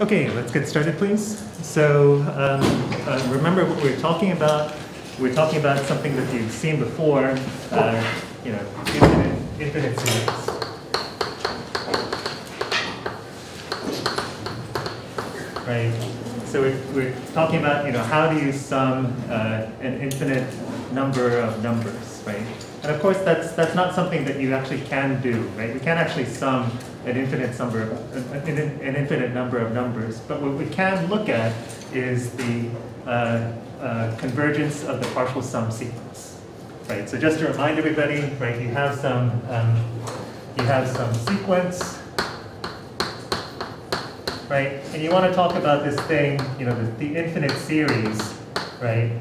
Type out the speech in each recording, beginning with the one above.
Okay, let's get started, please. So um, uh, remember what we are talking about. We're talking about something that you've seen before, uh, you know, infinite, infinite series. Right. So we're, we're talking about, you know, how do you sum uh, an infinite number of numbers, right? And of course, that's that's not something that you actually can do, right? We can't actually sum an infinite number, an, an infinite number of numbers. But what we can look at is the uh, uh, convergence of the partial sum sequence, right? So just to remind everybody, right? You have some um, you have some sequence, right? And you want to talk about this thing, you know, the, the infinite series, right?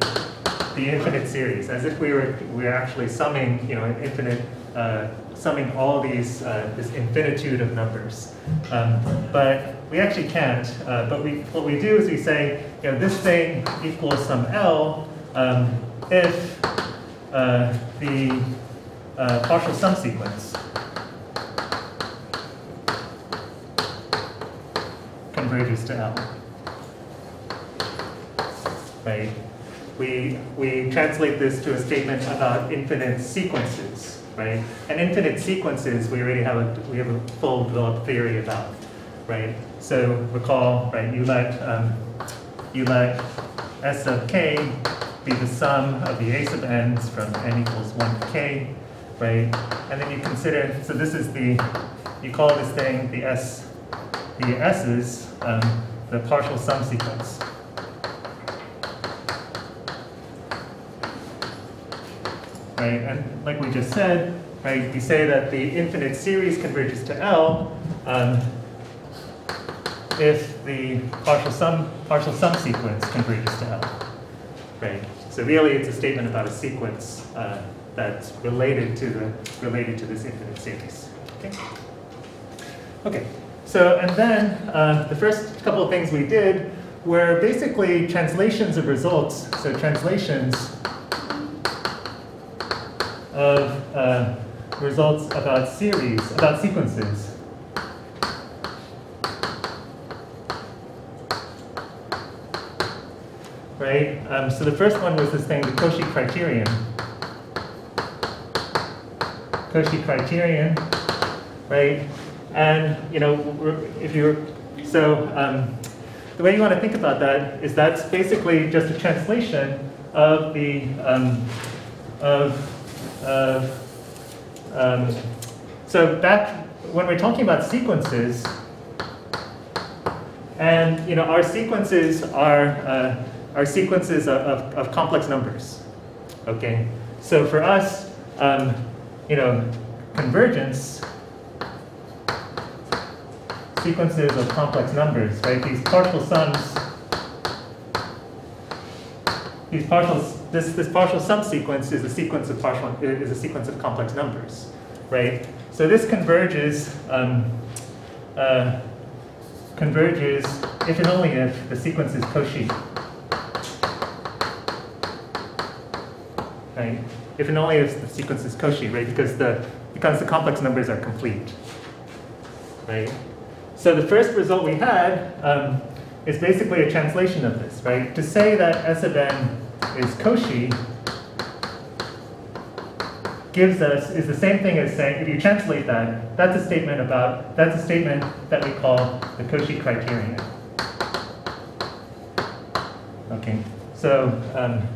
the infinite series, as if we were we were actually summing, you know, an infinite, uh, summing all these uh, this infinitude of numbers. Um, but we actually can't. Uh, but we what we do is we say, you know, this thing equals some L um, if uh, the uh, partial sum sequence converges to L. Right? we, we translate this to a statement about infinite sequences, right? And infinite sequences, we already have a, we have a full developed theory about, right? So recall, right, you let, um, you let S of k be the sum of the a sub n's from n equals 1 to k, right? And then you consider, so this is the, you call this thing the S, the S's, um, the partial sum sequence. Right? And like we just said, right, we say that the infinite series converges to L um, if the partial sum partial sum sequence converges to L, right? So really, it's a statement about a sequence uh, that's related to the related to this infinite series. Okay. Okay. So and then uh, the first couple of things we did were basically translations of results. So translations of uh, results about series, about sequences. Right? Um, so the first one was this thing, the Cauchy criterion. Cauchy criterion, right? And, you know, if you're, so um, the way you want to think about that is that's basically just a translation of the, um, of um, so back when we're talking about sequences, and you know our sequences are uh, are sequences of, of, of, complex numbers. Okay, so for us, um, you know, convergence sequences of complex numbers, right? These partial sums, these partial this, this partial sum sequence is a sequence of partial is a sequence of complex numbers, right? So this converges um, uh, converges if and only if the sequence is Cauchy. Right? If and only if the sequence is Cauchy, right? Because the because the complex numbers are complete. Right? So the first result we had um, is basically a translation of this, right? To say that S of n is Cauchy gives us, is the same thing as saying, if you translate that, that's a statement about, that's a statement that we call the Cauchy criterion. Okay, so um,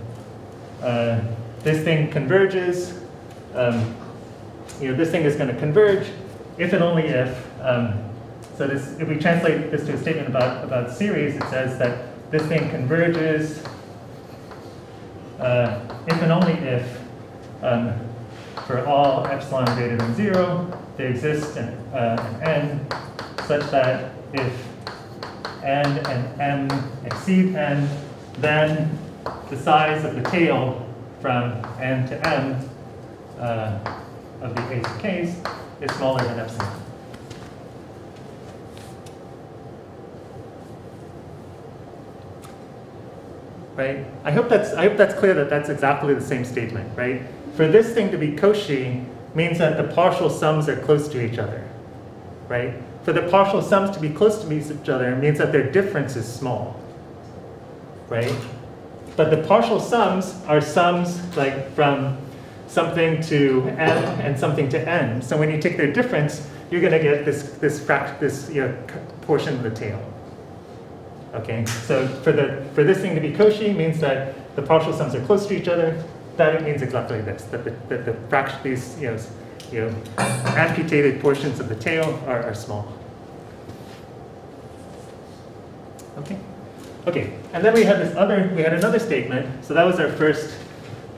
uh, this thing converges, um, you know, this thing is going to converge if and only if, um, so this, if we translate this to a statement about, about series, it says that this thing converges uh, if and only if um, for all epsilon greater than zero, there exists an, uh, n such that if n and m exceed n, then the size of the tail from n to m uh, of the case case is smaller than epsilon. Right? I hope that's I hope that's clear that that's exactly the same statement, right? For this thing to be Cauchy means that the partial sums are close to each other, right? for the partial sums to be close to each other means that their difference is small, right? But the partial sums are sums like from something to m and something to n. So when you take their difference, you're going to get this this fract this you know, portion of the tail. Okay, so for the for this thing to be Cauchy means that the partial sums are close to each other. That it means exactly this: that the that the fraction these you know you know amputated portions of the tail are, are small. Okay. Okay, and then we had this other, we had another statement. So that was our first,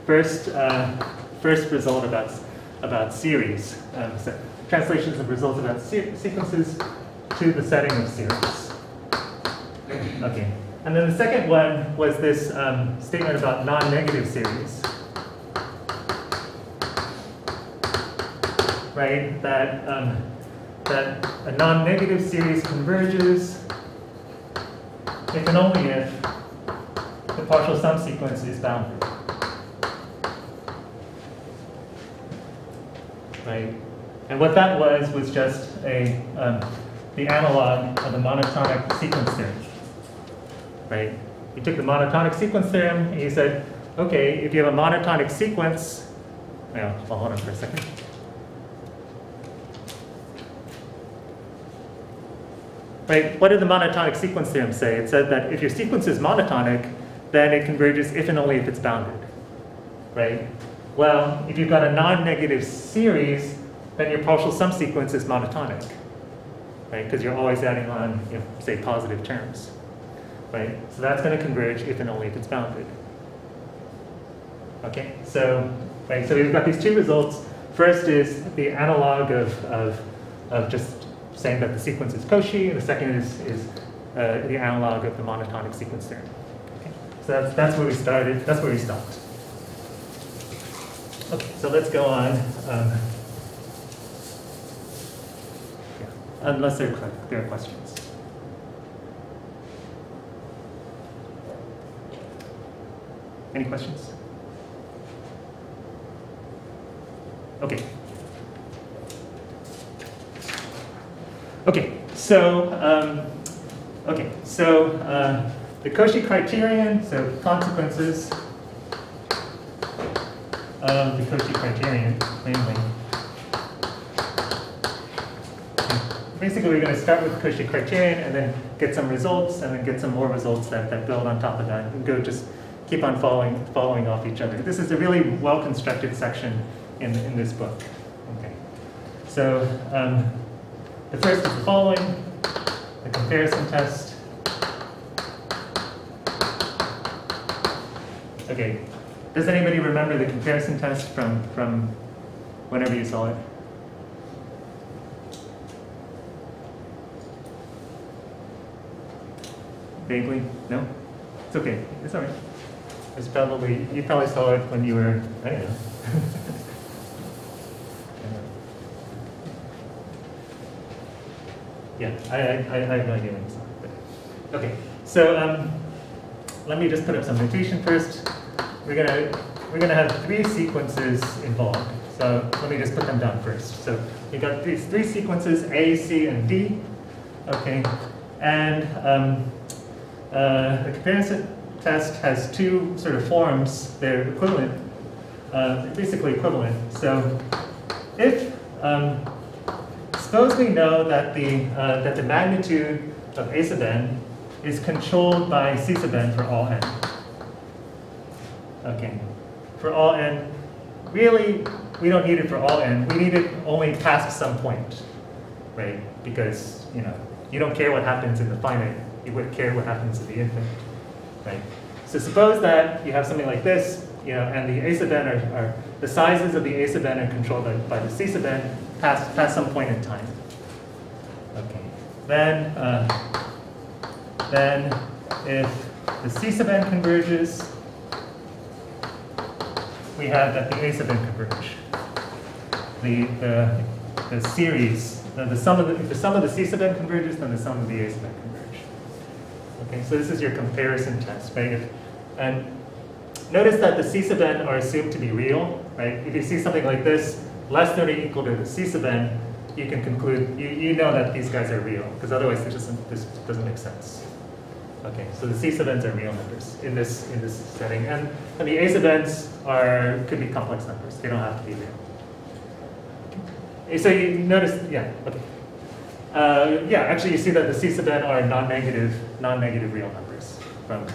first, uh, first result about, about series. Um, so translations of results about se sequences to the setting of series. Okay, and then the second one was this um, statement about non-negative series. Right, that, um, that a non-negative series converges if and only if the partial sum sequence is bounded. Right? And what that was was just a um, the analog of the monotonic sequence theorem. Right? Took the monotonic sequence theorem and you said, okay, if you have a monotonic sequence, well, hold on for a second. Right? What did the monotonic sequence theorem say? It said that if your sequence is monotonic, then it converges if and only if it's bounded. Right? Well, if you've got a non-negative series, then your partial sum sequence is monotonic. Right? Because you're always adding on, you know, say, positive terms. Right? So that's going to converge if and only if it's bounded. Okay? So, right, so we've got these two results. First is the analog of, of, of just saying that the sequence is Cauchy, and the second is, is uh, the analog of the monotonic sequence theorem. Okay. So that's, that's where we started, that's where we stopped. Okay, so let's go on. Um, unless there, there are questions. Any questions? Okay. Okay, so um, okay, so uh, the Cauchy criterion, so consequences of the Cauchy criterion, mainly. Basically, we're going to start with the Cauchy criterion and then get some results and then get some more results that, that build on top of that and go just keep on following, following off each other. This is a really well-constructed section in, in this book. Okay, so um, the first is the following, the comparison test. Okay, does anybody remember the comparison test from, from whenever you saw it? Vaguely? No? It's okay. It's all right. It's probably, you probably saw it when you were, I don't know. Yeah, I, I, I have no idea when it's on. But, okay, so um, let me just put up some notation first. We're gonna we're gonna have three sequences involved. So let me just put them down first. So we got these three sequences A, C, and D. Okay, and um, uh, the comparison test has two sort of forms. They're equivalent, uh, basically equivalent. So if um, Suppose we know that the, uh, that the magnitude of a sub n is controlled by c sub n for all n. Okay, for all n, really, we don't need it for all n. We need it only past some point, right? Because, you know, you don't care what happens in the finite. You would care what happens in the infinite, right? So suppose that you have something like this, you know, and the a sub n are, are the sizes of the a sub n are controlled by, by the c sub n, past, past some point in time. Okay. Then, uh, then if the C sub n converges, we have that the A sub n converge. The, the, the series, the, the sum of the, if the sum of the C sub n converges, then the sum of the A sub n converge. Okay, so this is your comparison test, right? And notice that the C sub n are assumed to be real, right? If you see something like this, less than or equal to the c sub n, you can conclude, you, you know that these guys are real, because otherwise this doesn't, this doesn't make sense. Okay, so the C sub n's are real numbers in this, in this setting. And, and the A sub n's are, could be complex numbers. They don't have to be real. Okay. So you notice, yeah, okay. Uh, yeah, actually you see that the C sub n are non-negative, non-negative real numbers from,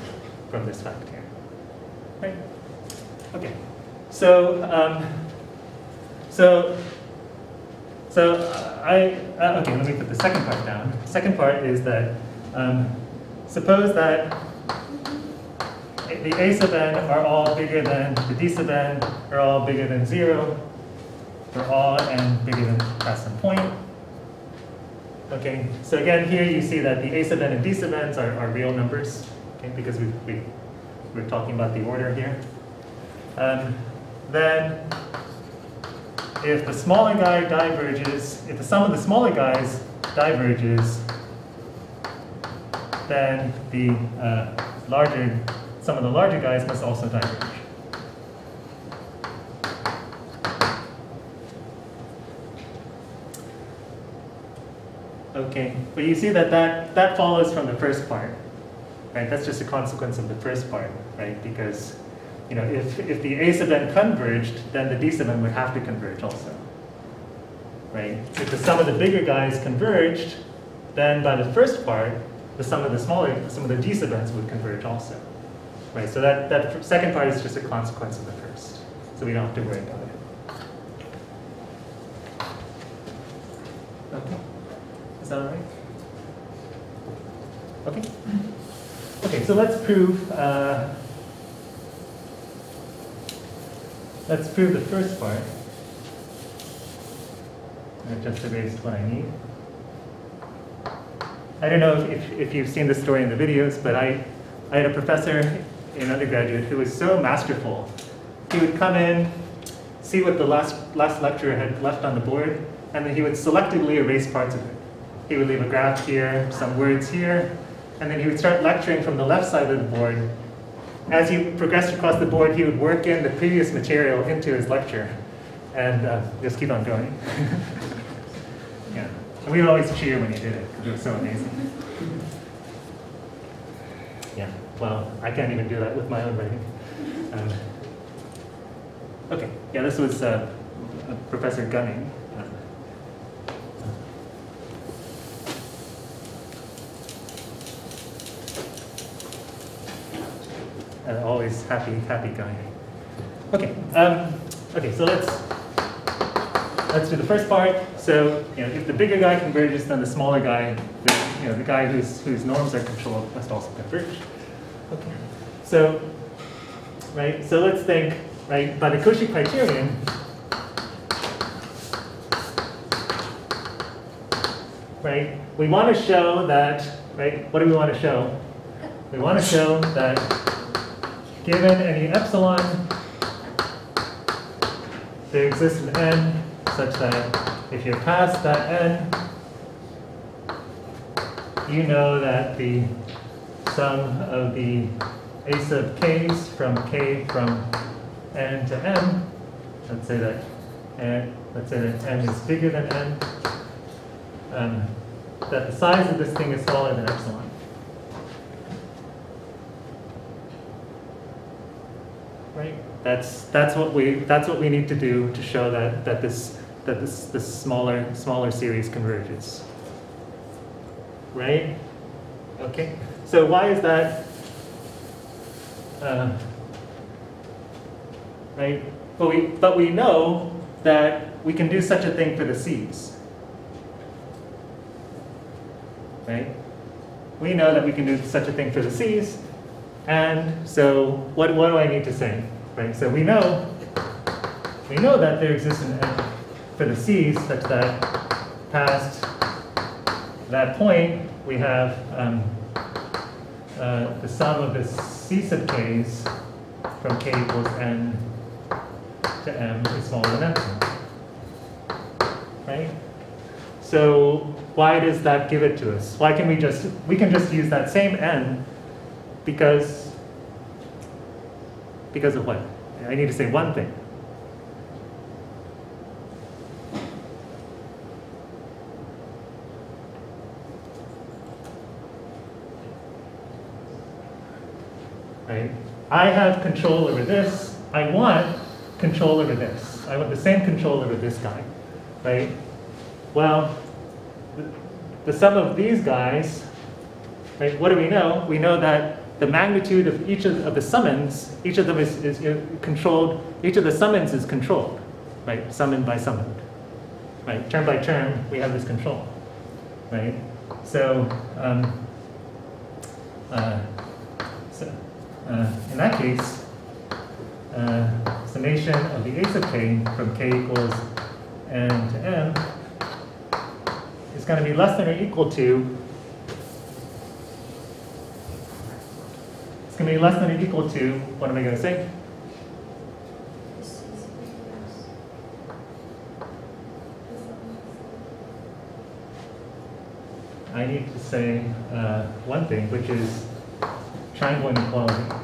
from this fact here. Right? Okay. So, um, so, so I, uh, okay, let me put the second part down. The second part is that, um, suppose that the A sub n are all bigger than, the D sub n are all bigger than zero, for all n bigger than past some point. Okay, so again, here you see that the A sub n and D sub n's are, are real numbers, okay, because we, we, we're talking about the order here. Um, then if the smaller guy diverges, if the sum of the smaller guys diverges, then the uh, larger, some of the larger guys must also diverge. Okay, but you see that, that that follows from the first part, right? That's just a consequence of the first part, right? Because you know, if, if the A sub n converged, then the D sub n would have to converge also. Right? If the sum of the bigger guys converged, then by the first part, the sum of the smaller, some of the D sub n's would converge also. Right? So that, that second part is just a consequence of the first. So we don't have to worry about it. Okay. Is that all right? Okay. Okay, so let's prove uh, Let's prove the first part. I just erased what I need. I don't know if, if you've seen this story in the videos, but I, I had a professor in undergraduate who was so masterful. He would come in, see what the last, last lecturer had left on the board, and then he would selectively erase parts of it. He would leave a graph here, some words here, and then he would start lecturing from the left side of the board as he progressed across the board, he would work in the previous material into his lecture and uh, just keep on going. yeah. And we would always cheer when he did it because it was so amazing. Yeah, well, I can't even do that with my own writing. Um, okay, yeah, this was uh, Professor Gunning. Always happy, happy guy. Okay, um, okay, so let's let's do the first part. So, you know, if the bigger guy converges, then the smaller guy, the, you know, the guy whose whose norms are controlled must also converge. Okay, so right, so let's think right by the Cauchy criterion. Right, we want to show that. Right, what do we want to show? We want to show that given any epsilon, there exists an n such that if you're past that n, you know that the sum of the a sub k's from k from n to m, let's say that n, let's say that n is bigger than n, um, that the size of this thing is smaller than epsilon. Right? That's that's what we that's what we need to do to show that that this that this this smaller smaller series converges. Right? Okay. So why is that? Uh, right? But we but we know that we can do such a thing for the C's. Right? We know that we can do such a thing for the C's, and so what, what do I need to say? Right? So we know we know that there exists an n for the c's such that past that point we have um, uh, the sum of the c sub k's from k equals n to m is smaller than epsilon. Right? So why does that give it to us? Why can we just we can just use that same n because, because of what? I need to say one thing. Right? I have control over this. I want control over this. I want the same control over this guy, right? Well, the, the sum of these guys, right, what do we know? We know that the magnitude of each of, of the summands, each of them is, is you know, controlled, each of the summands is controlled, right? Summand by summand, right? Term by term, we have this control, right? So, um, uh, so uh, in that case, uh, summation of the ace of k from k equals n to m is going to be less than or equal to going to be less than or equal to what am I going to say? I need to say uh, one thing, which is triangle inequality.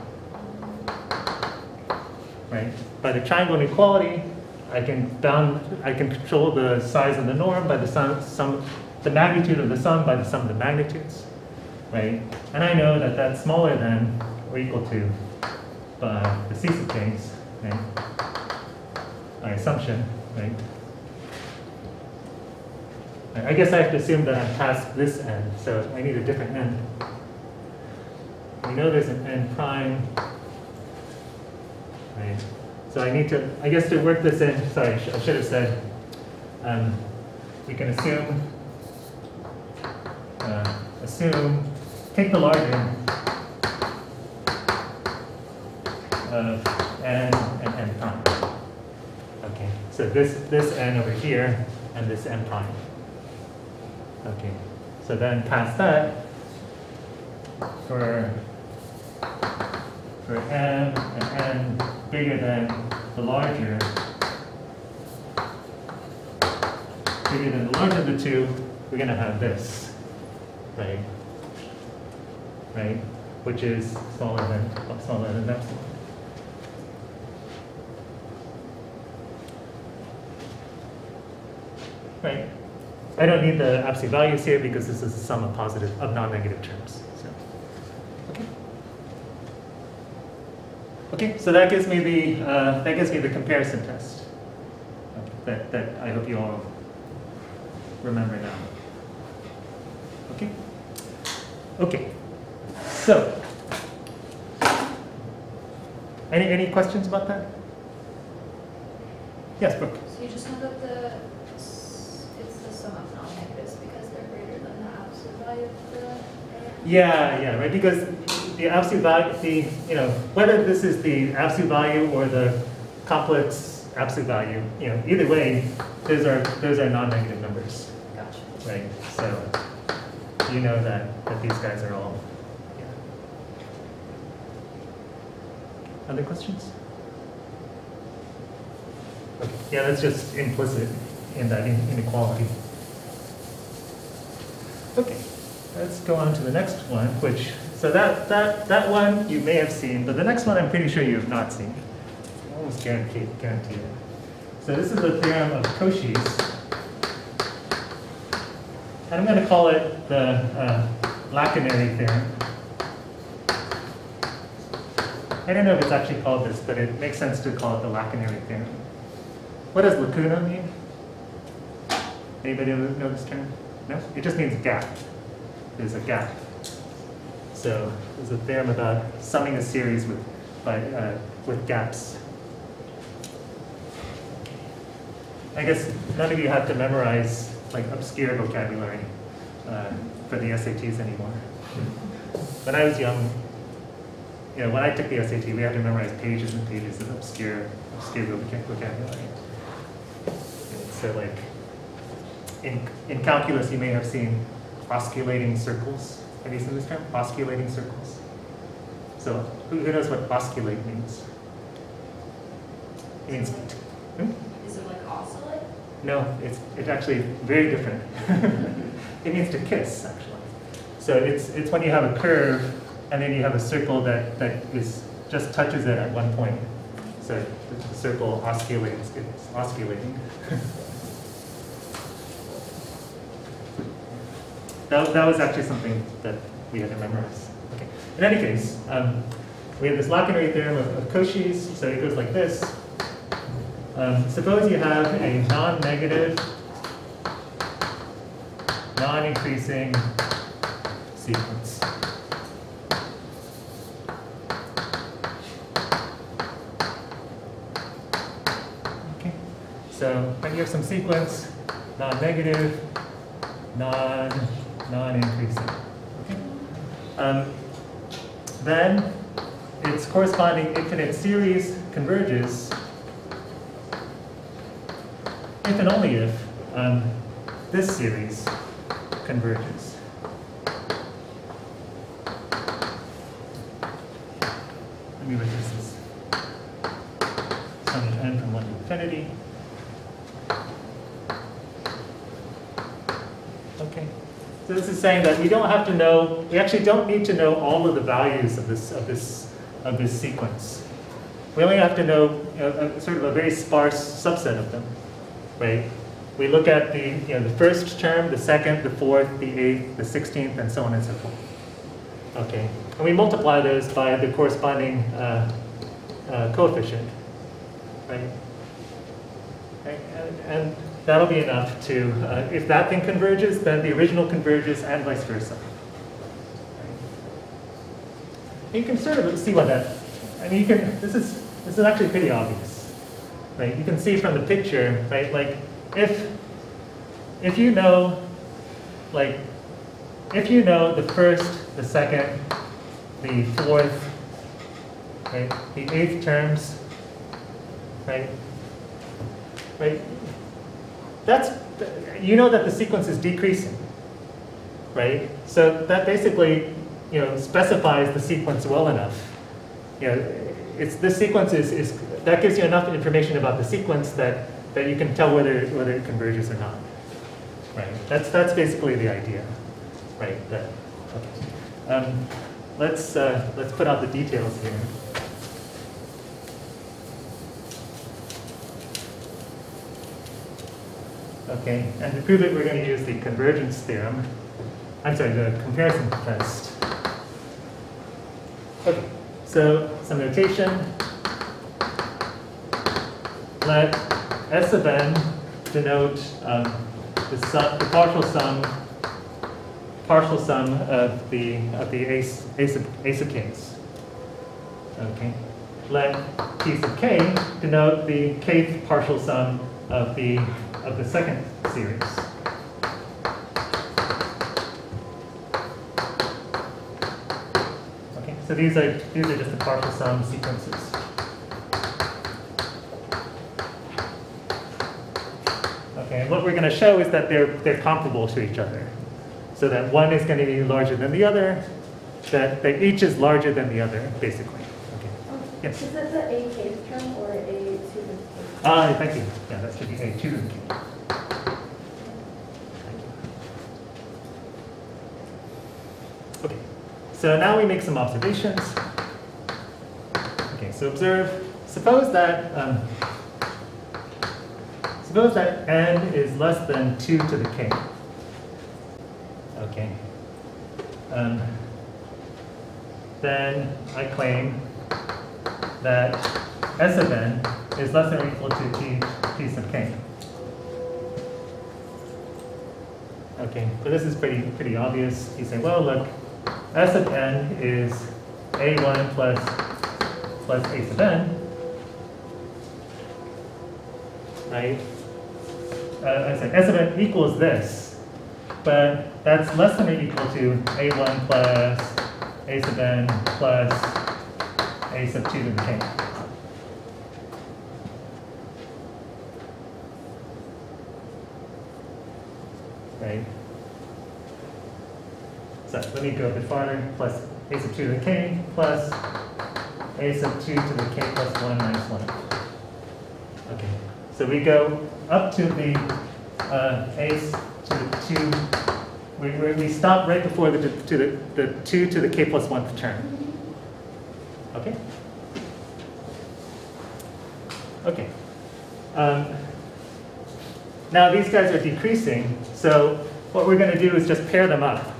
Right? By the triangle inequality, I can bound, I can control the size of the norm by the sum, sum, the magnitude of the sum by the sum of the magnitudes, right? And I know that that's smaller than or equal to uh, the c sub k's, right? Assumption, right? I guess I have to assume that I'm past this end, so I need a different end. We know there's an n prime, right? So I need to, I guess to work this in, sorry, I should have said, um, we can assume, uh, assume, take the n of n and n prime. Okay, so this, this n over here and this n prime. Okay, so then past that, for, for m and n bigger than the larger, bigger than the larger of the two, we're going to have this, right? Right? Which is smaller than smaller than epsilon. Right? I don't need the absolute values here because this is the sum of positive of non-negative terms. So, okay. Okay, so that gives me the uh, that gives me the comparison test that that I hope you all remember now. Okay. Okay. So, any any questions about that? Yes, Brooke. So you just know that the, s- it's the sum of non-negatives because they're greater than the absolute value of the AN? Yeah, yeah, right, because the absolute value, the, you know, whether this is the absolute value or the complex absolute value, you know, either way, those are, those are non-negative numbers, Gotcha. right? So you know that, that these guys are all, yeah. Other questions? Okay, yeah, that's just implicit in that inequality. Okay, let's go on to the next one, which, so that, that, that one you may have seen, but the next one I'm pretty sure you have not seen. Almost guaranteed, guaranteed. So this is the theorem of Cauchy's. And I'm going to call it the uh, Lacunary theorem. I don't know if it's actually called this, but it makes sense to call it the Lacunary theorem. What does lacuna mean? Anybody know this term? No? It just means gap. There's a gap. So there's a theorem about summing a series with, by, uh, with gaps. I guess none of you have to memorize like obscure vocabulary uh, for the SATs anymore. When I was young, you know, when I took the SAT, we had to memorize pages and pages of obscure, obscure vocabulary. So like, in, in calculus, you may have seen osculating circles. Have you seen this term? Osculating circles. So who, who knows what osculate means? It means, hmm? Is it like oscillate? No, it's, it's actually very different. it means to kiss, actually. So it's, it's when you have a curve and then you have a circle that, that is, just touches it at one point. So the, the circle osculates, it's osculating. that, that was actually something that we had to memorize. Okay. In any case, um, we have this Lacunary theorem of, of Cauchy's, so it goes like this. Um, suppose you have a non-negative, non-increasing sequence. Okay, so when you have some sequence, non-negative, non, non-increasing. Um, then its corresponding infinite series converges if and only if um, this series converges. Let me write this as sum of n from 1 to infinity. Okay. So this is saying that we don't have to know, we actually don't need to know all of the values of this, of this, of this sequence. We only have to know you know, a, sort of a very sparse subset of them, right? We look at the, you know, the first term, the second, the fourth, the eighth, the sixteenth, and so on and so forth. Okay, and we multiply those by the corresponding uh, uh, coefficient, right? And, and that'll be enough to, uh, if that thing converges, then the original converges and vice versa. You can sort of see what that, I mean, you can, this is, this is actually pretty obvious, right? You can see from the picture, right, like, if, if you know, like, if you know the first, the second, the fourth, right, the eighth terms, right, right, that's, you know that the sequence is decreasing, right? So that basically, you know, specifies the sequence well enough. You know, it's, this sequence is, is, that gives you enough information about the sequence that, that you can tell whether, whether it converges or not. Right, that's, that's basically the idea, right? That, okay. Um, let's, uh, let's put out the details here. Okay, and to prove it, we're going to use the convergence theorem. I'm sorry, the comparison test. Okay, so some notation. Let S of n denote um, the, sum, the partial sum, partial sum of the of the ace of, ace of kings. Okay. Let p sub k denote the kth partial sum of the of the second series. Okay, so these are these are just the partial sum sequences. Okay, and what we're going to show is that they're they're comparable to each other. So that one is going to be larger than the other, that, that each is larger than the other, basically. Okay. Oh, yes. Is that the a kth term or Ah, thank you. Yeah, that should be A two Okay, so now we make some observations. Okay, so observe, suppose that, um, suppose that n is less than 2 to the k. Okay. Um, then I claim that S of n is less than or equal to t, t sub k. Okay, so this is pretty pretty obvious. You say, well, look, S of n is a1 plus plus a sub n, right? Uh, I said S of n equals this, but that's less than or equal to a1 plus a sub n plus a sub 2 to the k. right? So let me go a bit farther, plus a sub 2 to the k plus a sub 2 to the k plus 1 minus 1. Okay, so we go up to the uh, a to the 2, we, we stop right before the, to the, the 2 to the k plus 1th term. Okay? Okay. Um, now these guys are decreasing, so what we're going to do is just pair them up.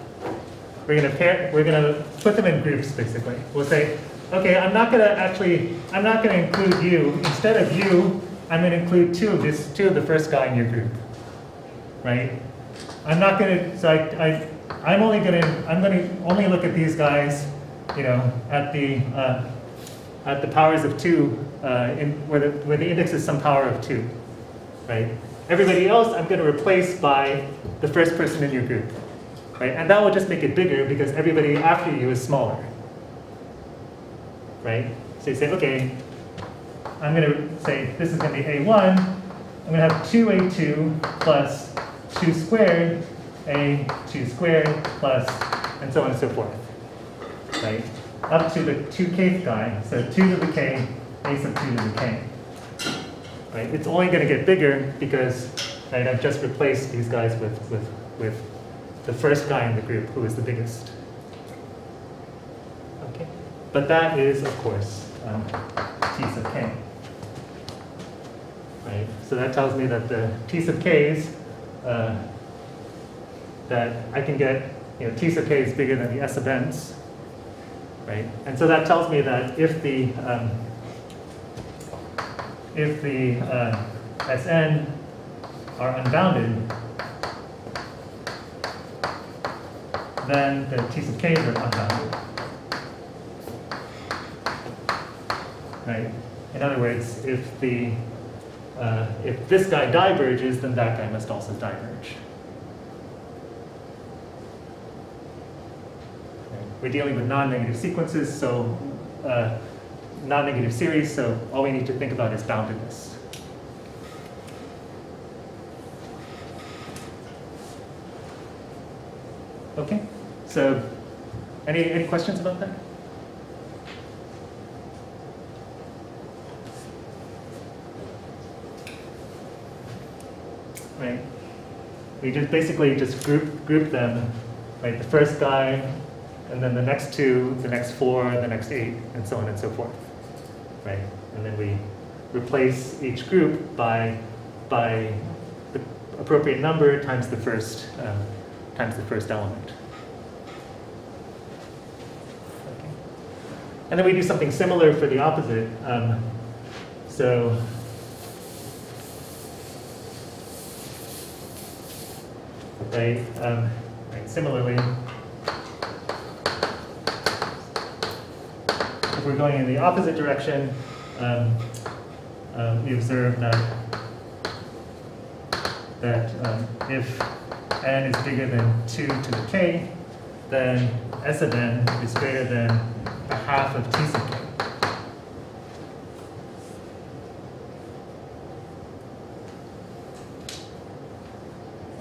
We're going to pair, we're going to put them in groups basically. We'll say okay, I'm not gonna actually, I'm not gonna include you. Instead of you, I'm gonna include two of this, two of the first guy in your group, right? I'm not gonna, so I, I, I'm only gonna, I'm gonna only look at these guys, you know, at the, uh, at the powers of two, uh, in, where the, where the index is some power of two, right? Everybody else, I'm gonna replace by the first person in your group, right? And that will just make it bigger because everybody after you is smaller, right? So you say, okay, I'm gonna say this is gonna be A1, I'm gonna have two A2 plus two squared, A2 squared plus, and so on and so forth, right? Up to the 2kth guy, so 2 to the k, a sub 2 to the k. Right? It's only gonna get bigger because, right, I've just replaced these guys with, with, with the first guy in the group who is the biggest. Okay? But that is, of course, um, t sub k. Right? So that tells me that the t sub k's, uh, that I can get, you know, t sub k is bigger than the s sub n's, right? And so that tells me that if the, um, if the uh, Sn are unbounded, then the T sub k's are unbounded. Right? In other words, if the uh, if this guy diverges, then that guy must also diverge. Okay. We're dealing with non-negative sequences, so uh, non-negative series, so all we need to think about is boundedness. Okay, so any, any questions about that? Right. We just basically just group group them, right? The first guy, and then the next two, the next four, the next eight, and so on and so forth, right? And then we replace each group by by the appropriate number times the first um, times the first element. Okay. And then we do something similar for the opposite. Um, so right, um, right, similarly, we're going in the opposite direction, um, uh, we observe that that um, if n is bigger than 2 to the k, then s of n is greater than a half of t sub k.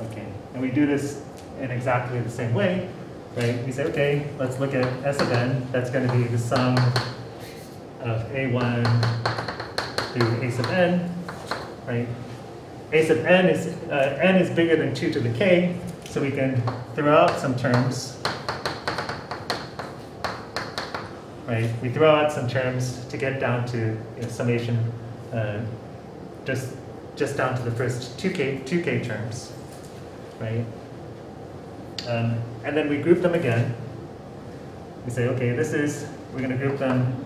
Okay, and we do this in exactly the same way, right? We say, okay, let's look at s of n. That's going to be the sum of a1 through a sub n, right? a sub n is, uh, n is bigger than 2 to the k, so we can throw out some terms. Right, we throw out some terms to get down to you know, summation, uh, just just down to the first 2k 2k terms, right? Um, and then we group them again. We say, okay, this is we're going to group them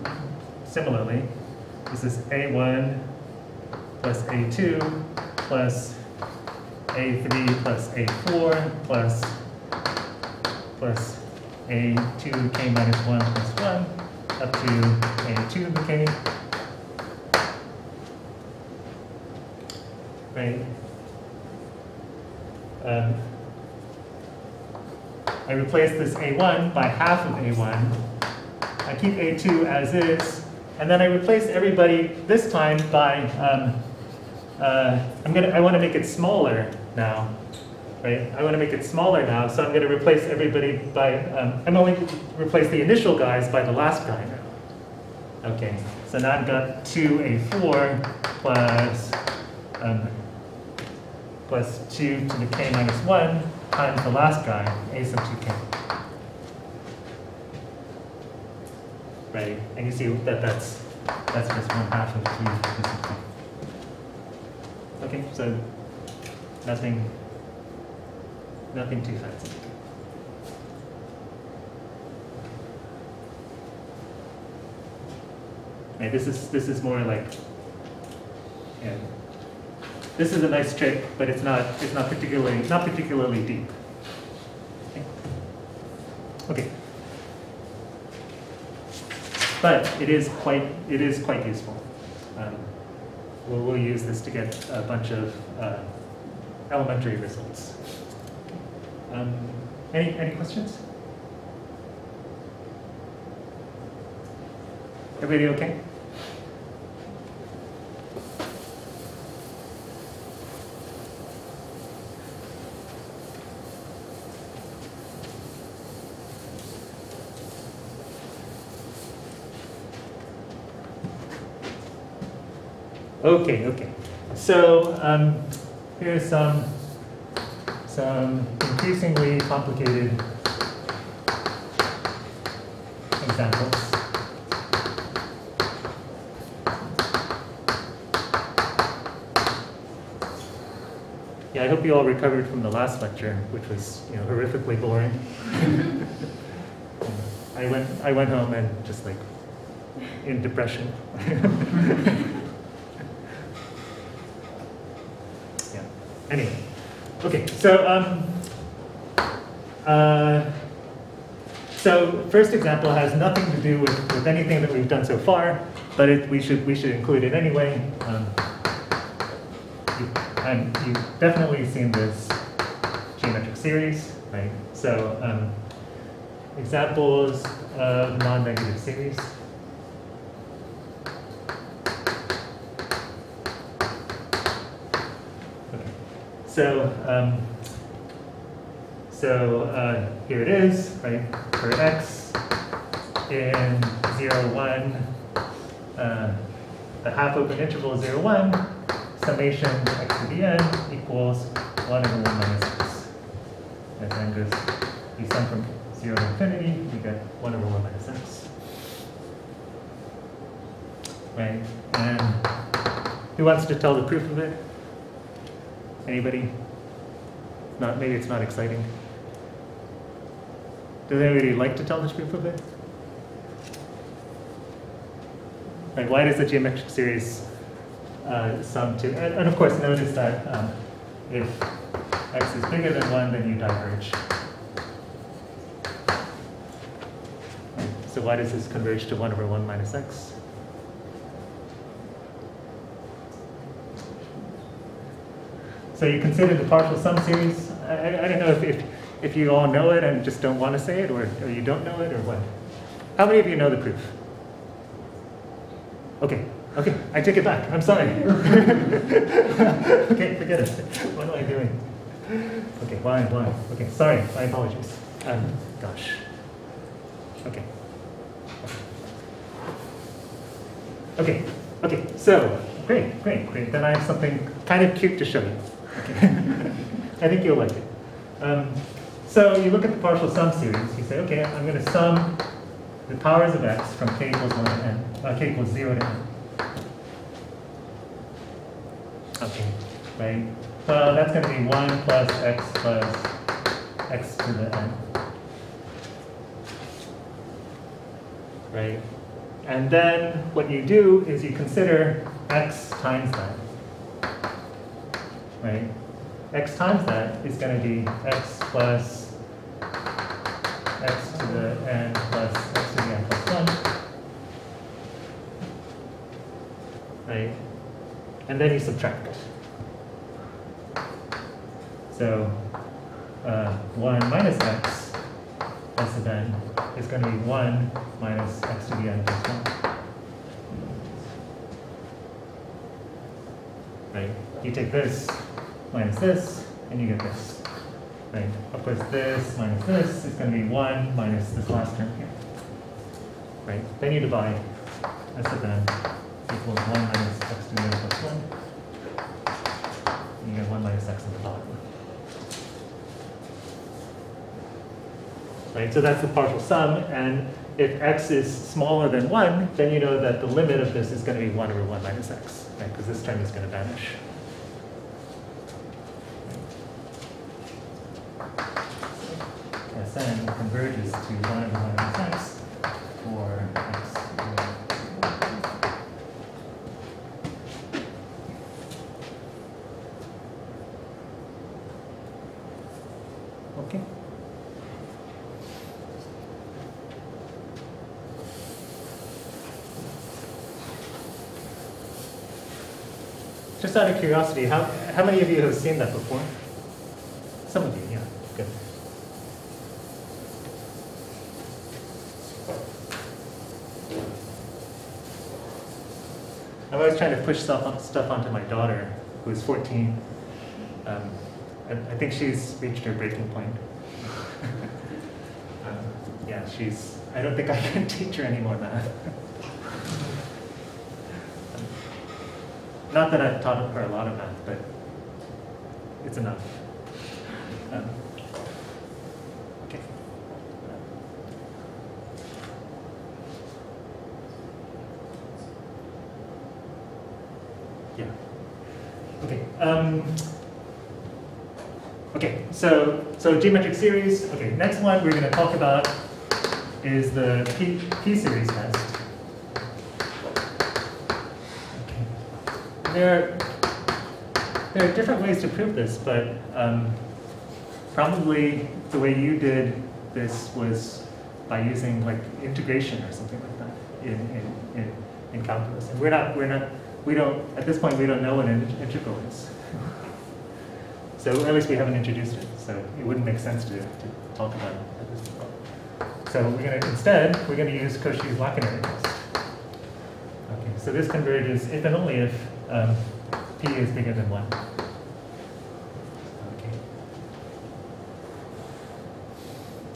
similarly. This is a1 plus a2 plus a3 plus a4 plus plus a2 k minus 1 plus 1 up to A2k. Right. Um, I replace this a1 by half of a1. I keep a2 as is, and then I replace everybody this time by um, uh, I'm gonna, I want to make it smaller now, right? I want to make it smaller now, so I'm going to replace everybody by, um, I'm only replace the initial guys by the last guy now. Okay, so now I've got 2a4 plus, um, plus 2 to the k minus 1 times the last guy, a sub 2k. Right, and you see that that's, that's just one half of 2 to the k. Okay, so nothing, nothing too fancy. Right, this is, this is more like, yeah. This is a nice trick, but it's not, it's not particularly, not particularly deep. Okay. Okay. But it is quite, it is quite useful. Um, We'll, we'll use this to get a bunch of uh, elementary results. Um, Any, any questions? Everybody okay? Okay, okay. So um, here's some some increasingly complicated examples. Yeah, I hope you all recovered from the last lecture, which was you know horrifically boring. I went I went home and just like in depression. yeah. Anyway, okay. So um, uh, so first example has nothing to do with, with anything that we've done so far, but it, we should we should include it anyway. Um, you, and you've definitely seen this geometric series, right? So um, examples of non-negative series. So um, so uh, here it is, right? For x in 0, 1, uh, the half open interval 0, 1, summation x to the n equals 1 over 1 minus x. As n goes, you sum from 0 to infinity, you get 1 over 1 minus x. Right? And who wants to tell the proof of it? Anybody? Not, maybe it's not exciting. Does anybody like to tell the proof of it? Right, why does the geometric series uh, sum to, and, and of course notice that um, if x is bigger than 1, then you diverge. So why does this converge to 1 over 1 minus x? So you consider the partial sum series. I, I, I don't know if, if, if you all know it and just don't want to say it, or, or you don't know it, or what. How many of you know the proof? Okay, okay, I take it back. I'm sorry. okay, forget it. What am I doing? Okay, why, why? Okay, sorry, my apologies. Um, gosh. Okay. Okay, okay, so, great, great, great. Then I have something kind of cute to show you. Okay. I think you'll like it. Um, so you look at the partial sum series, you say, okay, I'm going to sum the powers of x from k equals 1 to n, uh, k equals 0 to n. Okay, right? Well, that's going to be 1 plus x plus x to the n. Right? And then what you do is you consider x times that. Right? x times that is going to be x plus x to the n plus x to the n plus 1. Right? And then you subtract. So uh, 1 minus x plus of n is going to be 1 minus x to the n plus 1. Right? You take this minus this, and you get this. Right? Of course, this minus this is going to be 1 minus this last term here. Right? Then you divide s of n equals 1 minus x to the n plus 1. And you get 1 minus x at the bottom. Right? So that's the partial sum, and if x is smaller than 1, then you know that the limit of this is going to be 1 over 1 minus x, right? Because this term is going to vanish. is to one one for x. Okay. Just out of curiosity, how, how many of you have seen that before? Push stuff, on- stuff onto my daughter, who's 14. Um, and I think she's reached her breaking point. Um, Yeah, she's, I don't think I can teach her any more math. Not that I've taught her a lot of math, but it's enough. Um, Okay. Yeah. Okay. Um, okay. So so geometric series. Okay. Next one we're going to talk about is the p p series test. Okay. There there are different ways to prove this, but um, probably the way you did this was by using like integration or something like that in, in, in, in calculus. And we're not, we're not, we don't, at this point, we don't know what an integral is. So at least we haven't introduced it, so it wouldn't make sense to, to talk about it at this point. So we're gonna, instead, we're gonna use Cauchy's Lacunary test. Okay, so this converges if and only if um, p is bigger than one. Okay.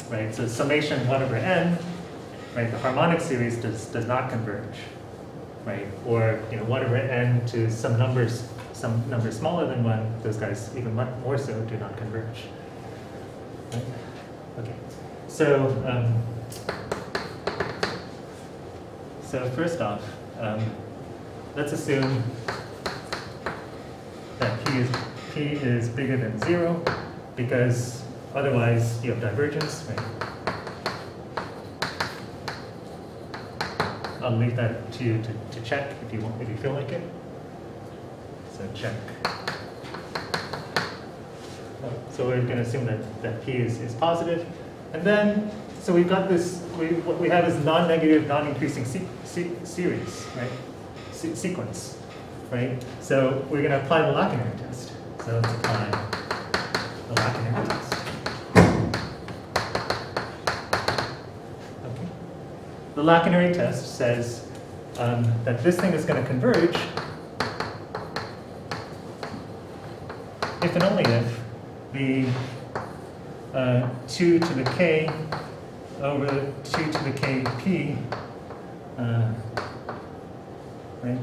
Right, so summation one over n, right, the harmonic series does, does not converge, right? Or, you know, over n to some numbers, some number smaller than one, those guys even much more so do not converge. Right? Okay, so, um, so first off, um, let's assume that p is, p is bigger than zero, because otherwise you have divergence, right? I'll leave that to you to, to check if you want, if you feel like it. So check. So we're going to assume that, that p is, is positive. And then, so we've got this, we, what we have is non-negative, non-increasing se se series, right? Se sequence, right? So we're going to apply the Lacunary test. So let's apply the Lacunary test. Okay. The Lacunary test says um, that this thing is going to converge if and only if the uh, 2 to the k over 2 to the kp, uh, right,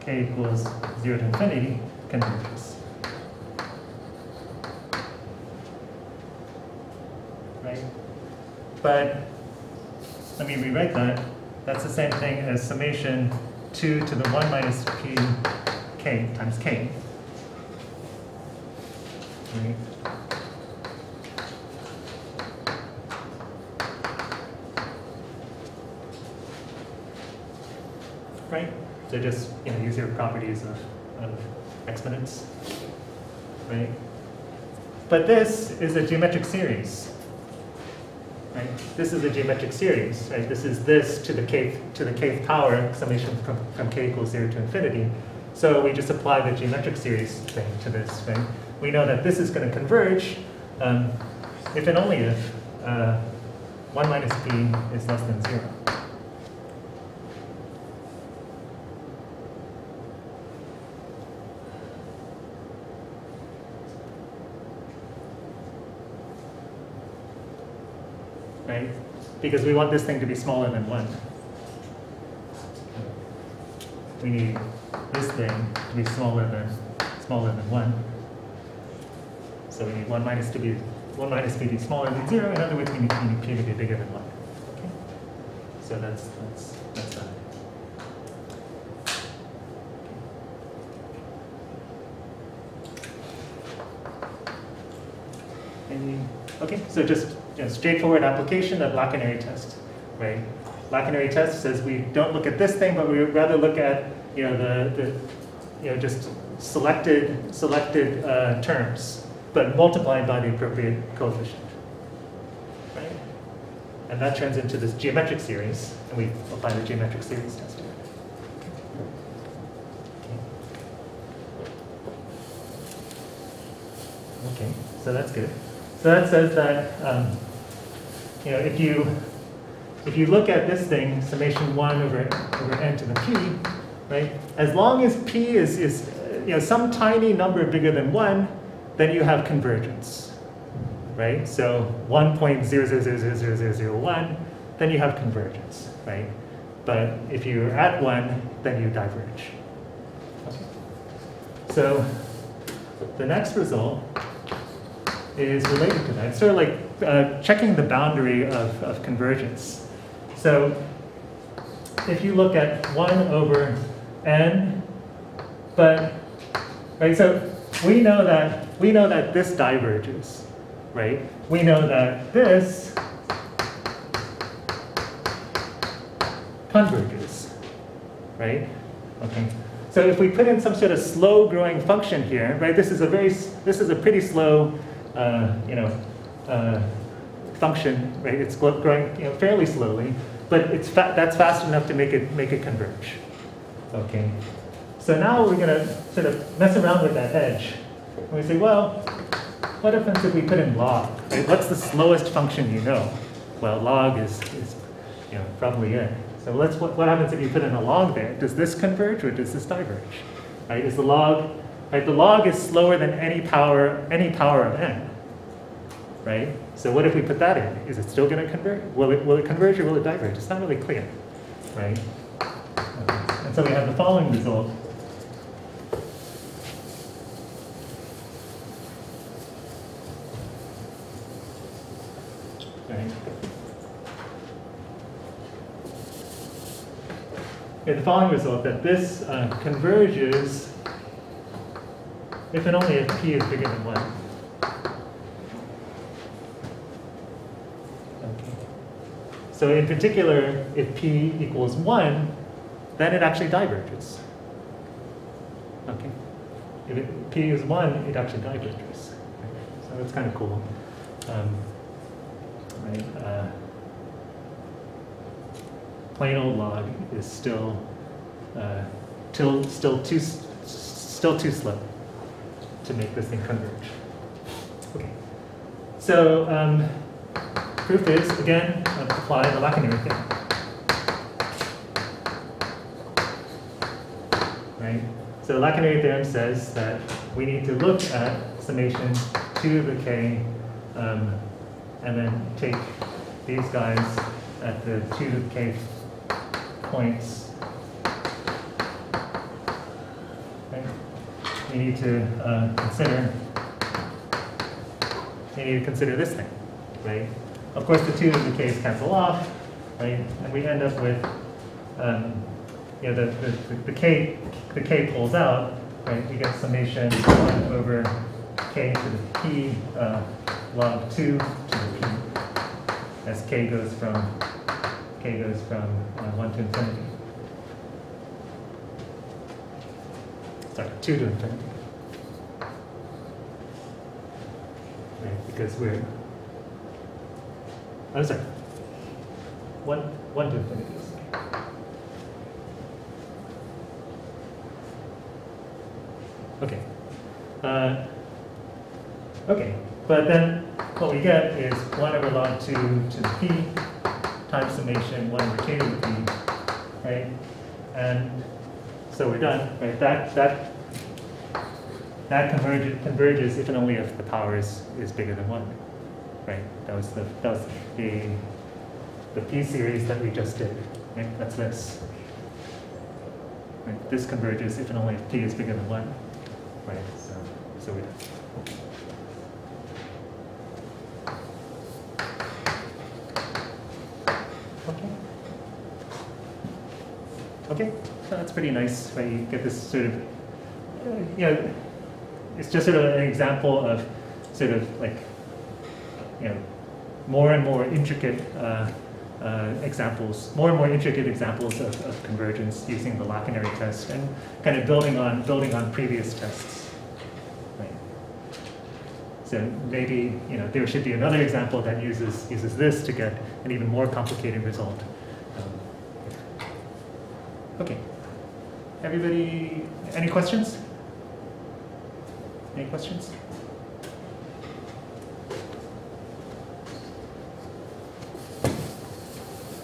k equals 0 to infinity, converges. Right? But let me rewrite that. That's the same thing as summation 2 to the 1 minus p k times k. Right? Right? So just you know, use your properties of, of exponents. Right? But this is a geometric series. This is a geometric series, right? This is this to the kth to the kth power summation from, from k equals zero to infinity. So we just apply the geometric series thing to this, right? We know that this is going to converge um, if and only if uh, 1 minus b is less than 0. Right? Because we want this thing to be smaller than 1. We need this thing to be smaller than smaller than 1. So we need 1 minus to be 1 minus b to be smaller than 0. In other words, we need, we need p to be bigger than 1. Okay? So that's that's that's that. Okay, so just you know, straightforward application of lacunary test, right? Lacunary test says we don't look at this thing, but we rather look at you know the, the you know just selected selected uh, terms, but multiplied by the appropriate coefficient, right? And that turns into this geometric series, and we apply the geometric series test. Okay, so that's good. So that says that, um, you know, if you, if you look at this thing, summation one over, over n to the p, right? As long as p is, is, you know, some tiny number bigger than one, then you have convergence, right? So 1.0000001, then you have convergence, right? But if you're at one, then you diverge. Okay. So the next result is related to that. It's sort of like uh, checking the boundary of, of convergence. So if you look at 1 over n, but, right, so we know that, we know that this diverges, right? We know that this converges, right? Okay. So if we put in some sort of slow growing function here, right? This is a very, this is a pretty slow, uh, you know, uh, function, right? It's growing you know, fairly slowly, but it's fa that's fast enough to make it make it converge. Okay. So now we're going to sort of mess around with that edge. And we say, well, what happens if we put in log? Right? What's the slowest function you know? Well, log is, is you know, probably it. So let's, what, what happens if you put in a log there? Does this converge or does this diverge? Right? Is the log, right? The log is slower than any power, any power of n. Right? So what if we put that in? Is it still going to converge? Will it, will it converge or will it diverge? It's not really clear. Right? And so we have the following result. Right. Okay, the following result that this uh, converges if and only if p is bigger than 1. Okay. So in particular, if p equals 1, then it actually diverges. Okay. If it, p is 1, it actually diverges. So that's kind of cool. Um, right? Uh, plain old log is still uh, till, still too still too slow to make this thing converge. Okay. So um, proof is again apply the Lacunary theorem. Right. So Lacunary theorem says that we need to look at summation 2 to the k um, and then take these guys at the 2 to the k points. We need to uh, consider, we need to consider this thing, right? Of course, the 2 to the k's cancel off, right? And we end up with, um, you know, the, the, the, k, the k pulls out, right? We get summation 1 over k to the p uh, log 2 to the p as k goes from k goes from uh, 1 to infinity. Sorry, 2 to infinity. Right, because we're, I'm sorry, 1, 1 to infinity. Okay. Uh, okay, but then what we get is 1 over log 2 to the p times summation 1 over k to the p, right? And so we're done, right? That, that, that converges, converges if and only if the power is, is bigger than 1, right? That was the, that was the, the p series that we just did, right? That's this. Right? This converges if and only if p is bigger than 1, right? So, so we're done. Okay. Okay, so that's pretty nice, right? You get this sort of, you know, it's just sort of an example of sort of like, you know, more and more intricate uh, uh, examples, more and more intricate examples of, of convergence using the Lacunary test and kind of building on building on previous tests. Right. So maybe you know there should be another example that uses uses this to get an even more complicated result. Um, okay. Everybody, any questions? Any questions?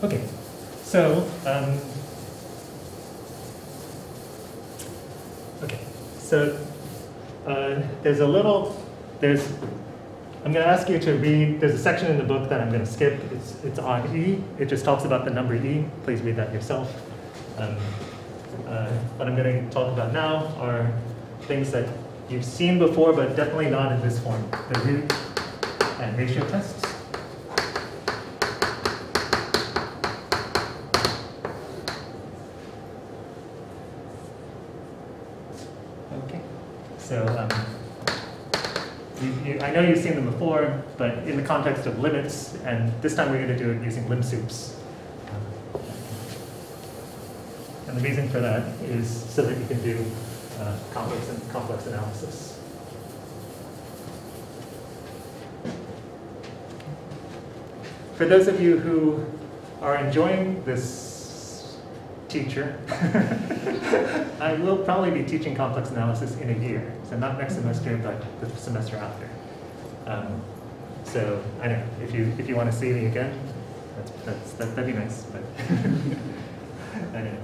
Okay, so, um, okay, so uh, there's a little, there's, I'm going to ask you to read, there's a section in the book that I'm going to skip. It's, it's on E. It just talks about the number E. Please read that yourself. Um, uh, what I'm gonna talk about now are things that you've seen before, but definitely not in this form, the root and ratio tests. Okay, so um, you, you, I know you've seen them before, but in the context of limits, and this time we're going to do it using lim And the reason for that is so that you can do uh, complex and complex analysis. For those of you who are enjoying this teacher, I will probably be teaching complex analysis in a year. So not next semester, but the semester after. Um, so I don't know, if you, if you want to see me again, that's, that's, that, that'd be nice, but I know.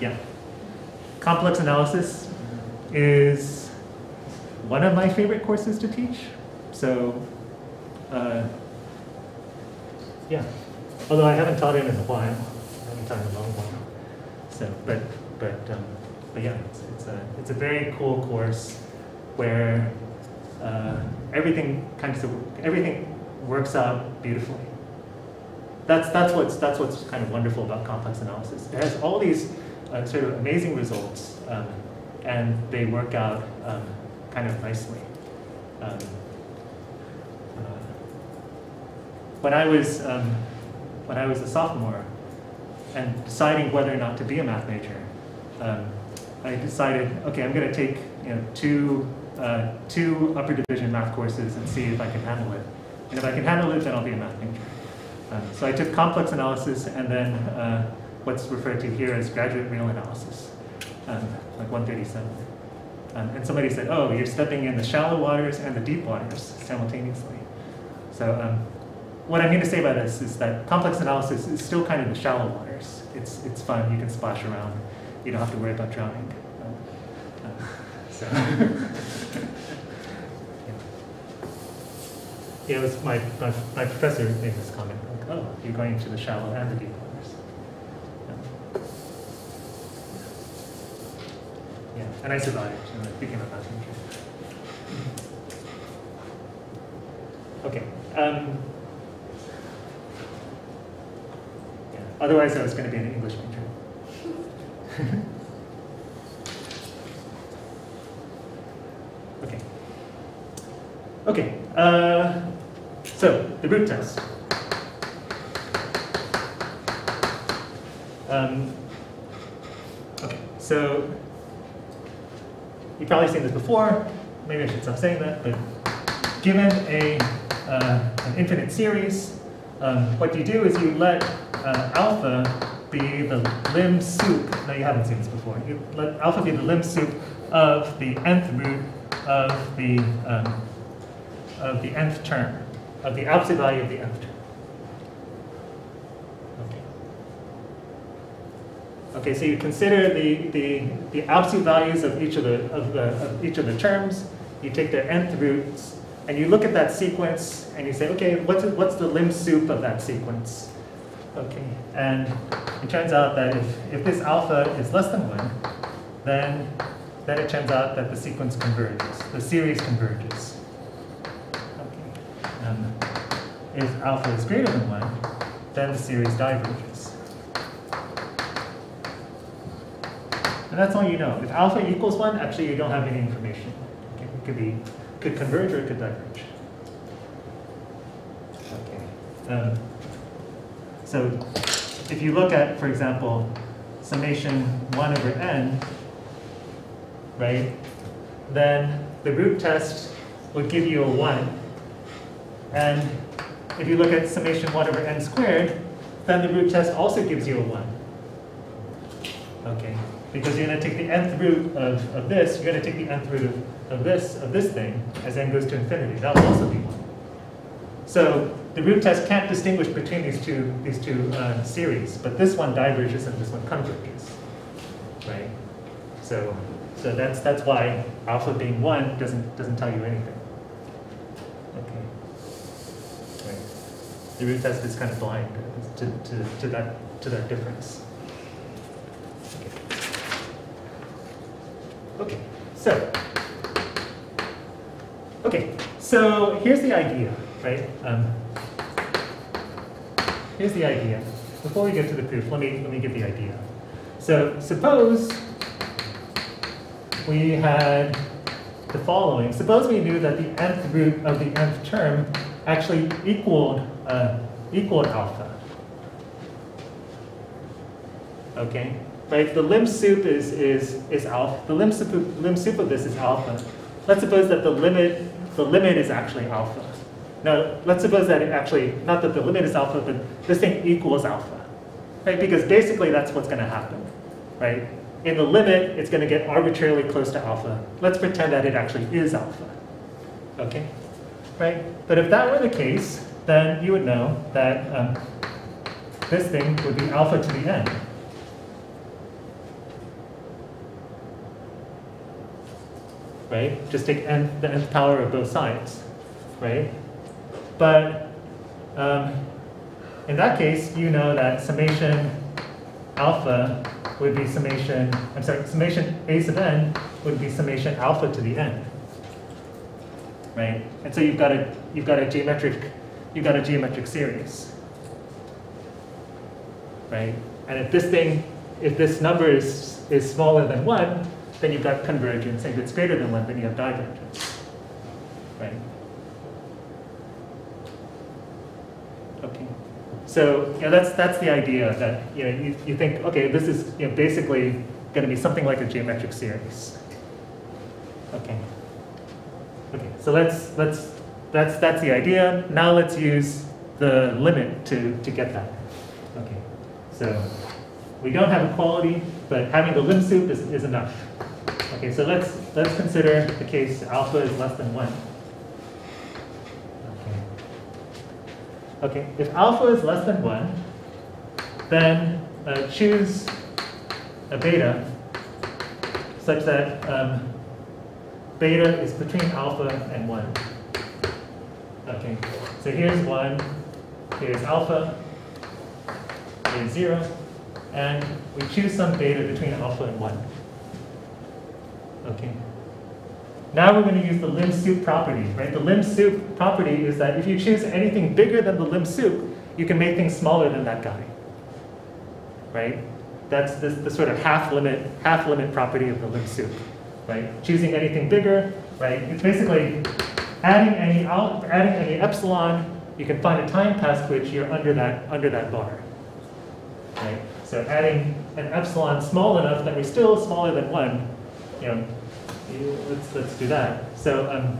Yeah. Complex analysis is one of my favorite courses to teach. So, uh, yeah. Although I haven't taught it in a while, I haven't taught it in a long while. So, but, but, um, but yeah, it's, it's a, it's a very cool course where uh, everything kind of, everything works out beautifully. That's, that's, what's, that's what's kind of wonderful about complex analysis. It has all these uh, sort of amazing results, um, and they work out um, kind of nicely. Um, uh, when I was um, when I was a sophomore and deciding whether or not to be a math major, um, I decided, okay, I'm going to take you know two uh, two upper division math courses and see if I can handle it. And if I can handle it, then I'll be a math major. Um, so I took complex analysis and then uh, what's referred to here as graduate real analysis, um, like 137. Um, and somebody said, oh, you're stepping in the shallow waters and the deep waters simultaneously. So um, what I mean to say by this is that complex analysis is still kind of the shallow waters. It's, it's fun, you can splash around. You don't have to worry about drowning. Uh, so. yeah, it was my, my, my professor made this comment, you're going into the shallow and the deep waters. Yeah, yeah. and I survived, and I became a major. Okay. Um, yeah. Otherwise, I was going to be an English major. okay. Okay. Uh, so, the root test. Um, okay, so you've probably seen this before. Maybe I should stop saying that, but given a, uh, an infinite series, um, what you do is you let uh, alpha be the lim sup. No, you haven't seen this before. You let alpha be the lim sup of the nth root of the um, of the nth term of the absolute value of the nth term. Okay, so you consider the, the, the absolute values of each of the of the of each of the terms. You take their nth roots, and you look at that sequence, and you say, okay, what's what's the lim sup of that sequence? Okay, and it turns out that if, if this alpha is less than one, then then it turns out that the sequence converges, the series converges. Okay. Um, if alpha is greater than 1, then the series diverges. And that's all you know. If alpha equals 1, actually you don't have any information. Okay, it could be could converge or it could diverge. Okay. Um, so if you look at, for example, summation 1 over n, right, then the root test would give you a 1 and if you look at summation 1 over n squared, then the root test also gives you a 1. Okay, because you're going to take the nth root of, of this, you're going to take the nth root of, of this of this thing as n goes to infinity. That will also be 1. So the root test can't distinguish between these two, these two uh, series, but this one diverges and this one converges, right? So, so that's, that's why alpha being one doesn't, doesn't tell you anything. Okay. Right. The root test is kind of blind to, to, to that, to that difference. Okay. So, okay, so here's the idea, right? Um, here's the idea. Before we get to the proof, let me, let me give the idea. So suppose we had the following. Suppose we knew that the nth root of the nth term actually equaled, uh, equaled alpha. Okay, right? The lim sup is, is, is alpha. The lim sup, lim sup of this is alpha. Let's suppose that the limit, the limit is actually alpha. Now, let's suppose that it actually, not that the limit is alpha, but this thing equals alpha, right? Because basically that's what's going to happen, right? In the limit, it's going to get arbitrarily close to alpha. Let's pretend that it actually is alpha, okay? Right? But if that were the case, then you would know that um, this thing would be alpha to the n. Right? Just take n, the nth power of both sides, right? But um, in that case, you know that summation alpha would be summation, I'm sorry, summation a sub n would be summation alpha to the n. Right? And so you've got a you've got a geometric you've got a geometric series. Right? And if this thing, if this number is, is smaller than one, then you've got convergence. And if it's greater than one, then you have divergence. Right? Okay. So you know, that's that's the idea that you know you, you think okay this is you know basically going to be something like a geometric series. Okay. Okay. So let's let's that's that's the idea. Now let's use the limit to to get that. Okay. So we don't have equality, but having the lim sup is, is enough. Okay. So let's let's consider the case alpha is less than one. Okay, if alpha is less than 1, then uh, choose a beta such that um, beta is between alpha and 1. Okay, so here's 1, here's alpha, here's 0, and we choose some beta between alpha and 1. Okay. Now we're going to use the lim sup property, right? The lim sup property is that if you choose anything bigger than the lim sup, you can make things smaller than that guy, right? That's the, the sort of half limit, half limit property of the lim sup, right? Choosing anything bigger, right? It's basically adding any out, adding any epsilon, you can find a time past which you're under that, under that bar, right? So adding an epsilon small enough that we're still smaller than one, you know, let's, let's do that. So um,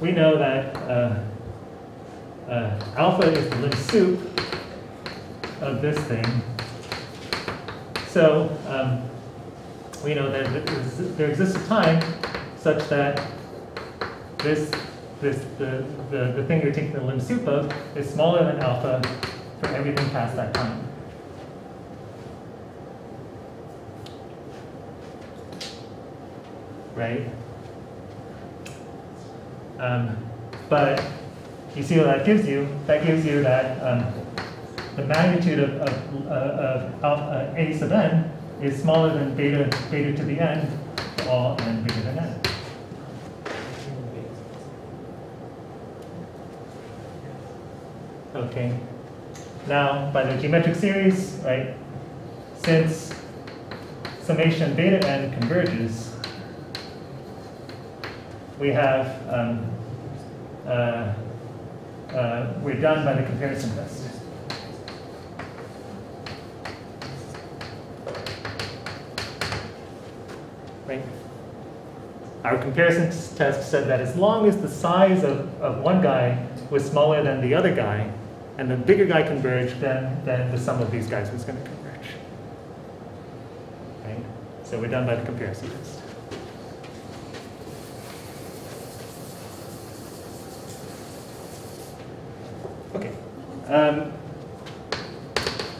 we know that uh, uh, alpha is the lim sup of this thing. So um, we know that there exists a time such that this, this the, the, the thing you're taking the lim sup of is smaller than alpha for everything past that time. Right? Um, but you see what that gives you? That gives you that um, the magnitude of, of, uh, of alpha, uh, a sub n is smaller than beta, beta to the n all n bigger than n. Okay. Now, by the geometric series, right, since summation beta n converges, we have, um, uh, uh, we're done by the comparison test. Right? Our comparison test said that as long as the size of, of one guy was smaller than the other guy, and the bigger guy converged, then, then the sum of these guys was going to converge. Right? So we're done by the comparison test. Um,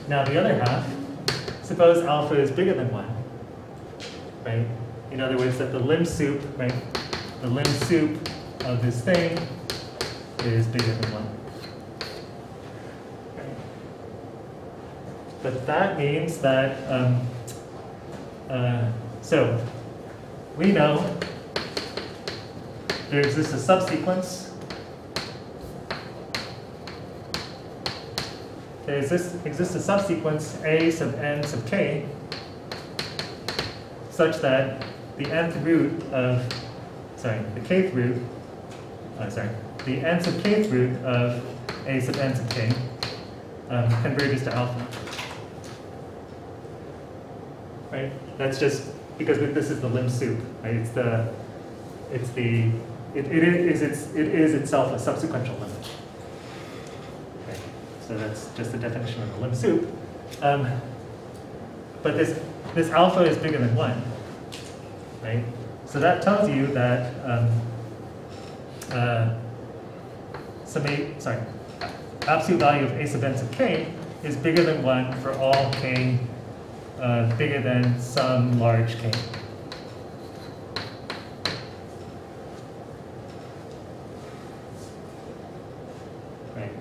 now the other half, suppose alpha is bigger than 1, right? In other words, that the lim sup, right? The lim sup of this thing is bigger than 1. Right? But that means that, um, uh, so we know there exists a subsequence there exists, exists a subsequence a sub n sub k such that the nth root of, sorry, the kth root, uh, sorry, the n sub kth root of a sub n sub k um, converges to alpha. Right? That's just because this is the lim sup, right? It's the, it's the, it, it is it's, it is itself a subsequential limit. So that's just the definition of a lim sup. Um, but this, this alpha is bigger than 1, right? So that tells you that um, uh, summate, sorry, absolute value of a sub n sub k is bigger than 1 for all k uh, bigger than some large k. Right.